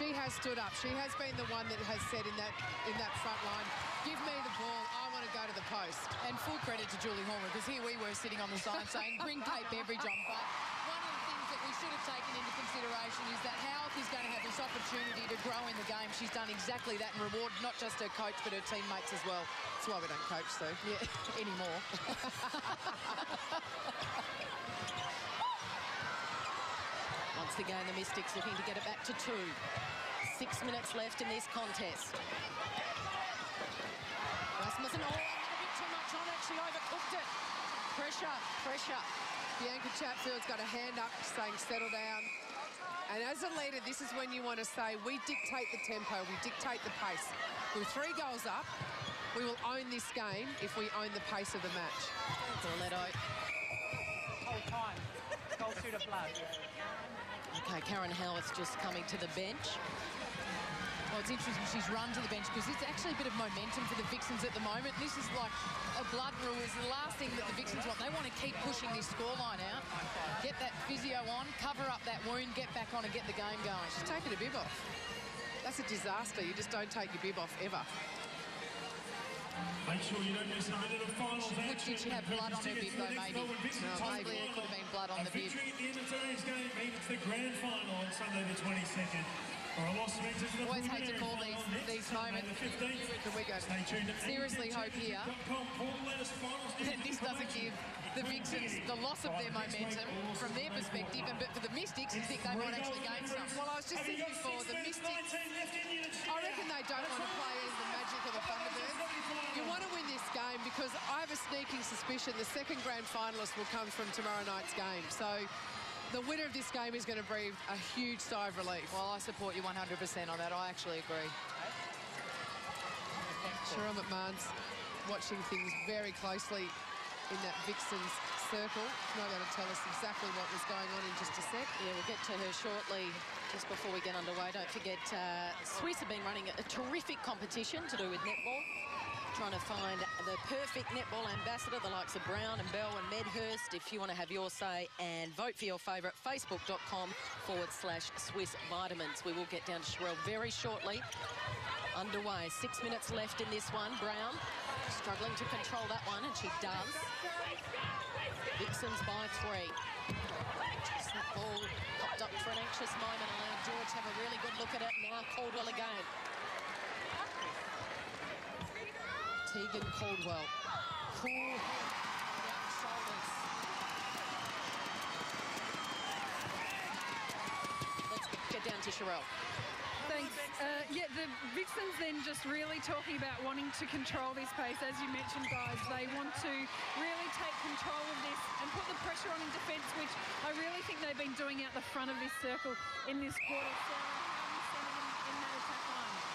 She has stood up. She has been the one that has said in that in that front line, give me the ball, I want to go to the post. And full credit to Julie Horner, because here we were sitting on the side saying, bring Kate Beveridge on. But one of the things that we should have taken into consideration is that Howarth is going to have this opportunity to grow in the game. She's done exactly that and rewarded not just her coach, but her teammates as well. That's why we don't coach, Sue. Yeah, anymore. Once again, the Mystics looking to get it back to two. Six minutes left in this contest. Rasmussen, oh, a bit too much on it. She overcooked it. Pressure, pressure. Bianca Chatfield's got a hand up saying settle down. And as a leader, this is when you want to say, we dictate the tempo, we dictate the pace. We're three goals up. We will own this game if we own the pace of the match. Corletto. Whole time. Goal shooter blood. Okay, Karyn Howarth just coming to the bench. Well, it's interesting she's run to the bench because it's actually a bit of momentum for the Vixens at the moment. This is like a blood rule is the last thing that the Vixens want. They want to keep pushing this scoreline out, get that physio on, cover up that wound, get back on and get the game going. She's taken a bib off. That's a disaster. You just don't take your bib off ever. Make sure you don't miss a minute of finals Would did she have blood on her bib though, maybe? No, possibly it could have been blood on the bib. Victory at the end of today's game means the grand final on Sunday the 22nd. Always hate to call these, these moments. the 15th. Can we go? Stay tuned to Seriously hope here that this doesn't give the Vixens the loss of their momentum from their perspective, and but for the Mystics, you think they might actually gain some. Well, I was just thinking before, the Mystics, I reckon they don't want to play as the Magic or the Thunderbirds. You want to win this game because I have a sneaking suspicion the second grand finalist will come from tomorrow night's game. So the winner of this game is going to breathe a huge sigh of relief. Well, I support you 100% on that. I actually agree. Sharelle McMahon's watching things very closely in that Vixens circle. She's not going to tell us exactly what was going on in just a sec. Yeah, we'll get to her shortly. Just before we get underway, don't forget uh, Swiss have been running a terrific competition to do with netball. Trying to find the perfect netball ambassador, the likes of Brown and Bell and Medhurst. If you want to have your say and vote for your favourite, facebook.com forward slash Swiss Vitamins. We will get down to Sharelle very shortly. Underway, six minutes left in this one. Browne Struggling to control that one, and she does. Vixens by three. Just that ball popped up for an anxious moment, allowed George to have a really good look at it. Now Caldwell again. Tegan Caldwell. Cool shoulders. Let's get down to Sharelle. Thanks. Uh, yeah, the Vixens then just really talking about wanting to control this pace. As you mentioned, guys, they want to really take control of this and put the pressure on in defence, which I really think they've been doing out the front of this circle in this quarter. Sarah, how are you sending them in that attack line?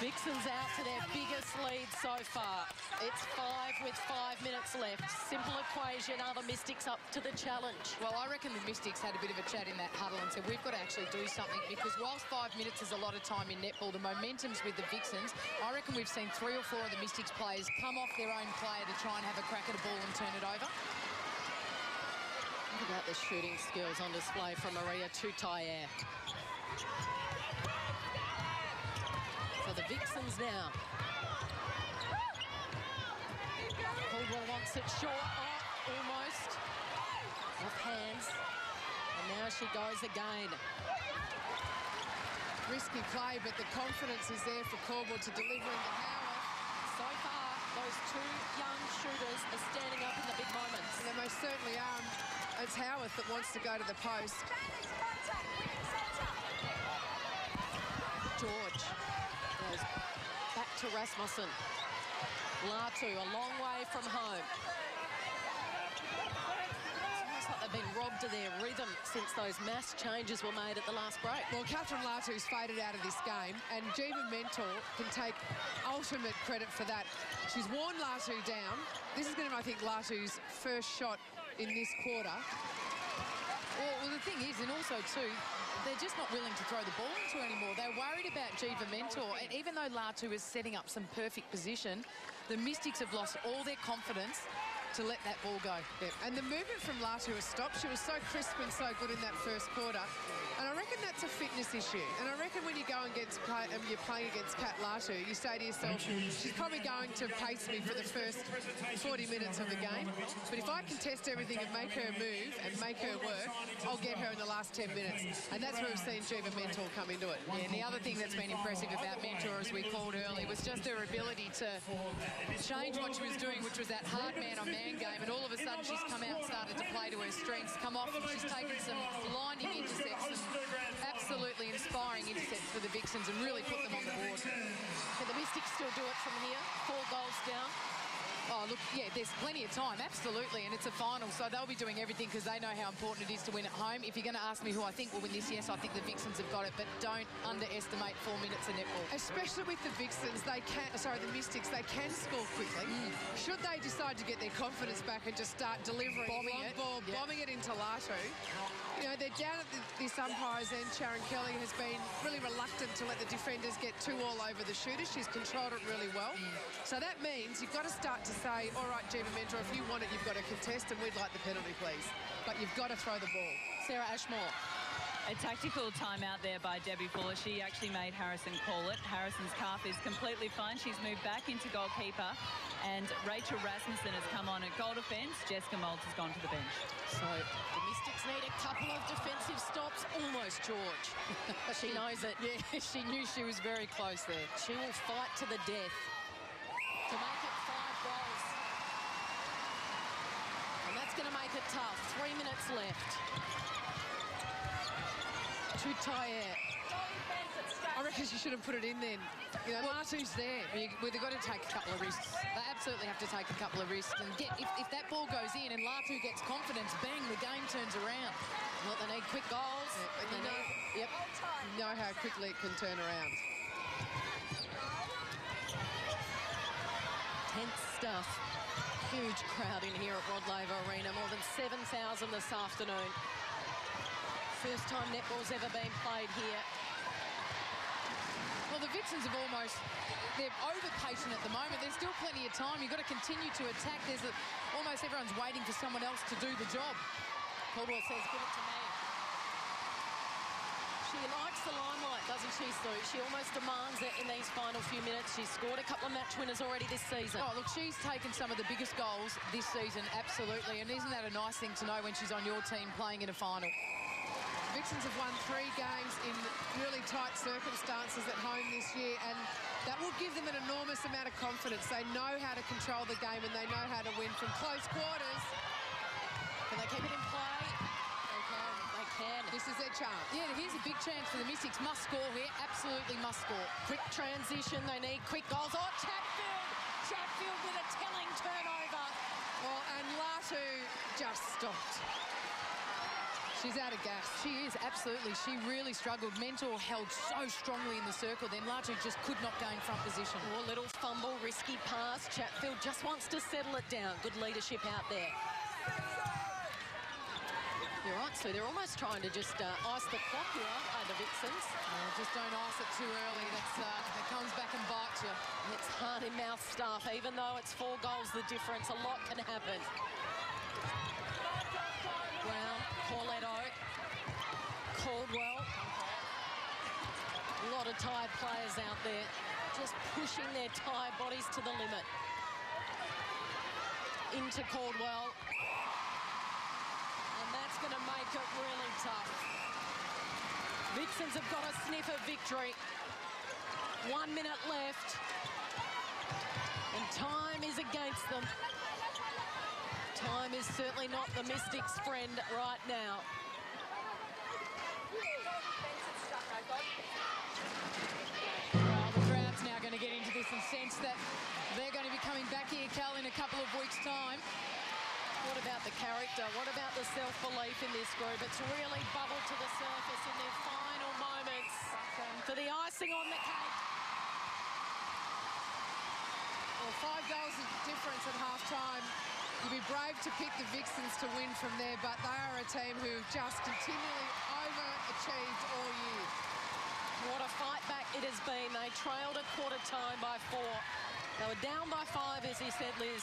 Vixens out to their biggest lead so far. It's five with five minutes left. Simple equation. Are the Mystics up to the challenge? Well, I reckon the Mystics had a bit of a chat in that huddle and said, we've got to actually do something because whilst five minutes is a lot of time in netball, the momentum's with the Vixens. I reckon we've seen three or four of the Mystics players come off their own player to try and have a crack at a ball and turn it over. Look about the shooting skills on display from Maria Tutaia. For the Vixens now. Caldwell wants it short. Oh, almost. Off hands. And now she goes again. Risky play, but the confidence is there for Caldwell to deliver into Howarth. So far, those two young shooters are standing up in the big moments. And they most certainly are. It's Howarth that wants to go to the post. George back to Rasmussen. Latu a long way from home. They've been robbed of their rhythm since those mass changes were made at the last break. Well, Cathrine Latu's faded out of this game, and Geva Mentor can take ultimate credit for that. She's worn Latu down. This is going to be, I think, Latu's first shot in this quarter. Well, well, the thing is, and also too, they're just not willing to throw the ball into anymore. They're worried about Geva Mentor, and even though Latu is setting up some perfect position, the Mystics have lost all their confidence to let that ball go. And the movement from Latu has stopped. She was so crisp and so good in that first quarter. Reckon that's a fitness issue. And I reckon when you go and get play, um, you're playing against Kat Latu, you say to yourself, she's probably going to pace me for the first 40 minutes of the game. But if I can test everything and make her move and make her work, I'll get her in the last 10 minutes. And that's where we've seen Geva Mentor come into it. Yeah, and the other thing that's been impressive about Mentor, as we called early, was just her ability to change what she was doing, which was that hard man-on-man game, and all of a sudden she's come out and started to play to her strengths, come off and she's taken some blinding intercepts, some absolutely inspiring intercepts for the Vixens and really put them on the board. Can the Mystics still do it from here? Four goals down. Oh, look, yeah, there's plenty of time, absolutely, and it's a final, so they'll be doing everything because they know how important it is to win at home. If you're going to ask me who I think will win this, yes, I think the Vixens have got it, but don't underestimate four minutes of netball. Especially with the Vixens, they can, sorry, the Mystics, they can score quickly. Mm. Should they decide to get their confidence back and just start delivering Bombing it. ball, Yep. bombing it into Latu, you know, they're down at the, this umpire's end. Sharon Kelly has been really reluctant to let the defenders get too all over the shooter. She's controlled it really well. So that means you've got to start to say, all right, Geva Mentor, if you want it, you've got to contest, and we'd like the penalty, please. But you've got to throw the ball. Sarah Ashmore. A tactical timeout there by Debbie Fuller. She actually made Harrison call it. Harrison's calf is completely fine. She's moved back into goalkeeper. And Rachel Rasmussen has come on at goal defence. Jessica Moulds has gone to the bench. So the Mystics need a couple of defensive stops. Almost George. she knows it. Yeah, she knew she was very close there. She will fight to the death to make it five goals. And that's going to make it tough. Three minutes left. Tutaia. I reckon she should have put it in then. You know, Latu's there. You, well, they've got to take a couple of risks. They absolutely have to take a couple of risks and get. If, if that ball goes in and Latu gets confidence, bang, the game turns around. Well, they need quick goals. And you know, yep, you know how quickly it can turn around. Tense stuff. Crowd in here at Rod Laver Arena. More than 7,000 this afternoon. First time netball's ever been played here. Well, the Vixens have almost, they're over-patient at the moment. There's still plenty of time. You've got to continue to attack. There's a, almost everyone's waiting for someone else to do the job. Caldwell says, give it to me. The limelight, doesn't she, Sue? She almost demands it in these final few minutes. She's scored a couple of match winners already this season. Oh, look, she's taken some of the biggest goals this season, absolutely. And isn't that a nice thing to know when she's on your team playing in a final? Vixens have won three games in really tight circumstances at home this year, and that will give them an enormous amount of confidence. They know how to control the game and they know how to win from close quarters. Can they keep it in This is their chance. Yeah, here's a big chance for the Mystics. Must score here. Absolutely must score. Quick transition. They need quick goals. Oh, Chatfield! Chatfield with a telling turnover. Well, and Latu just stopped. She's out of gas. She is, absolutely. She really struggled. Mentor held so strongly in the circle. Then Latu just could not gain front position. Oh, little fumble, risky pass. Chatfield just wants to settle it down. Good leadership out there. You're right, Sue. They're almost trying to just uh, ice the clock here, aren't they, the Vixens? Oh, just don't ice it too early. That's, uh, that comes back and bites you. It's hand-in-mouth stuff. Even though it's four goals the difference, a lot can happen. Browne, Corletto, Caldwell. A lot of tired players out there just pushing their tired bodies to the limit. Into Caldwell. Going to make it really tough. Vixens have got a sniff of victory. One minute left. And time is against them. Time is certainly not the Mystics' friend right now. Well, the crowd's now going to get into this and sense that they're going to be coming back here, Cal, in a couple of weeks' time. What about the character? What about the self-belief in this group? It's really bubbled to the surface in their final moments for the icing on the cake. Well, five goals of difference at half-time. You'd be brave to pick the Vixens to win from there, but they are a team who have just continually overachieved all year. What a fight back it has been. They trailed at quarter time by four. They were down by five, as he said, Liz,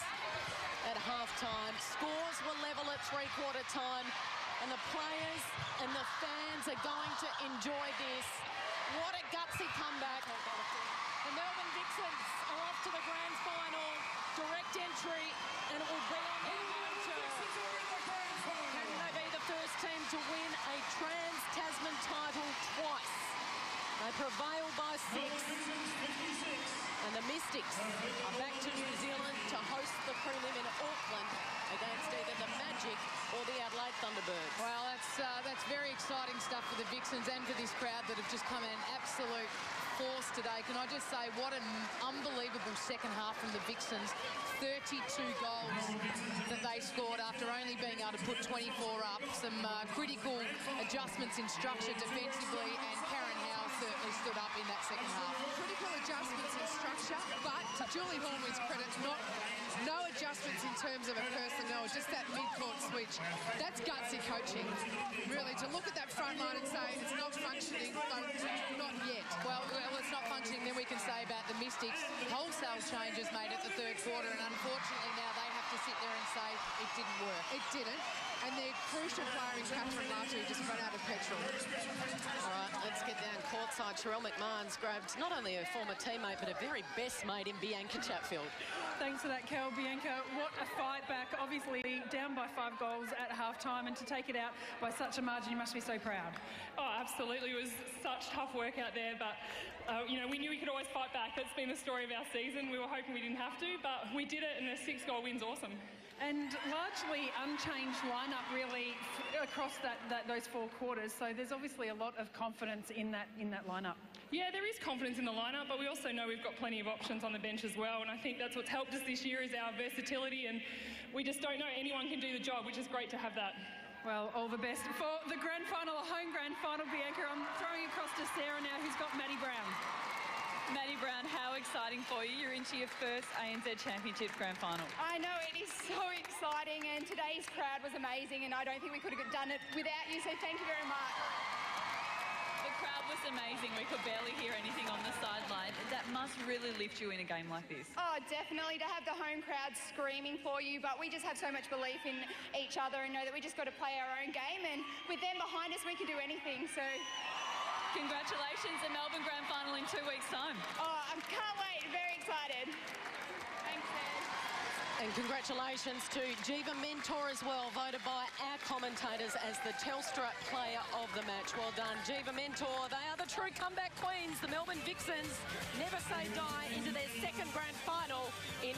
at half-time. Scores were level at three-quarter time, and the players and the fans are going to enjoy this. What a gutsy comeback. The Melbourne Vixens are off to the grand final. Direct entry, and it will be on their home turf. Can they be the first team to win a Trans-Tasman title twice? They prevail by six. And the Mystics are back to New Zealand to host the prelim in Auckland against either the Magic or the Adelaide Thunderbirds. Well, that's uh, that's very exciting stuff for the Vixens and for this crowd that have just come in absolute force today. Can I just say what an unbelievable second half from the Vixens. 32 goals that they scored after only being able to put 24 up. Some uh, critical adjustments in structure defensively and stood up in that second half. Critical adjustments in structure, but to Julie Hoornweg's credit, not no adjustments in terms of a personnel, just that mid-court switch. That's gutsy coaching, really, to look at that front line and say it's not functioning, but not yet. Well, well, it's not functioning. Then we can say about the Mystics, wholesale changes made at the third quarter, and unfortunately now they have to sit there and say it didn't work. It didn't, and their crucial player in Cathrine Latu just ran out of petrol. All right, let's get down courtside. Sharelle McMahon's grabbed not only her former teammate, but her very best mate in Bianca Chatfield. Thanks for that, Kel. Bianca, what a fight back. Obviously down by five goals at half-time and to take it out by such a margin, you must be so proud. Oh, absolutely. It was such tough work out there, but, uh, you know, we knew we could always fight back. That's been the story of our season. We were hoping we didn't have to, but we did it, and a six-goal win's awesome. And largely unchanged lineup really across that, that those four quarters. So there's obviously a lot of confidence in that in that lineup. Yeah, there is confidence in the lineup, but we also know we've got plenty of options on the bench as well. And I think that's what's helped us this year is our versatility, and we just don't know anyone can do the job, which is great to have that. Well, all the best for the grand final, home grand final, Bianca. I'm throwing across to Sarah now, who's got Maddie Browne. Maddie Browne, how exciting for you. You're into your first ANZ Championship Grand Final. I know, it is so exciting, and today's crowd was amazing, and I don't think we could have done it without you, so thank you very much. The crowd was amazing. We could barely hear anything on the sideline. That must really lift you in a game like this. Oh, definitely to have the home crowd screaming for you, but we just have so much belief in each other and know that we just got to play our own game, and with them behind us, we can do anything, so Congratulations, the Melbourne Grand Final in two weeks' time. Oh, I can't wait. Very excited. Thanks, Ned. And congratulations to Geva Mentor as well, voted by our commentators as the Telstra Player of the Match. Well done, Geva Mentor. They are the true comeback queens. The Melbourne Vixens never say die into their second grand final in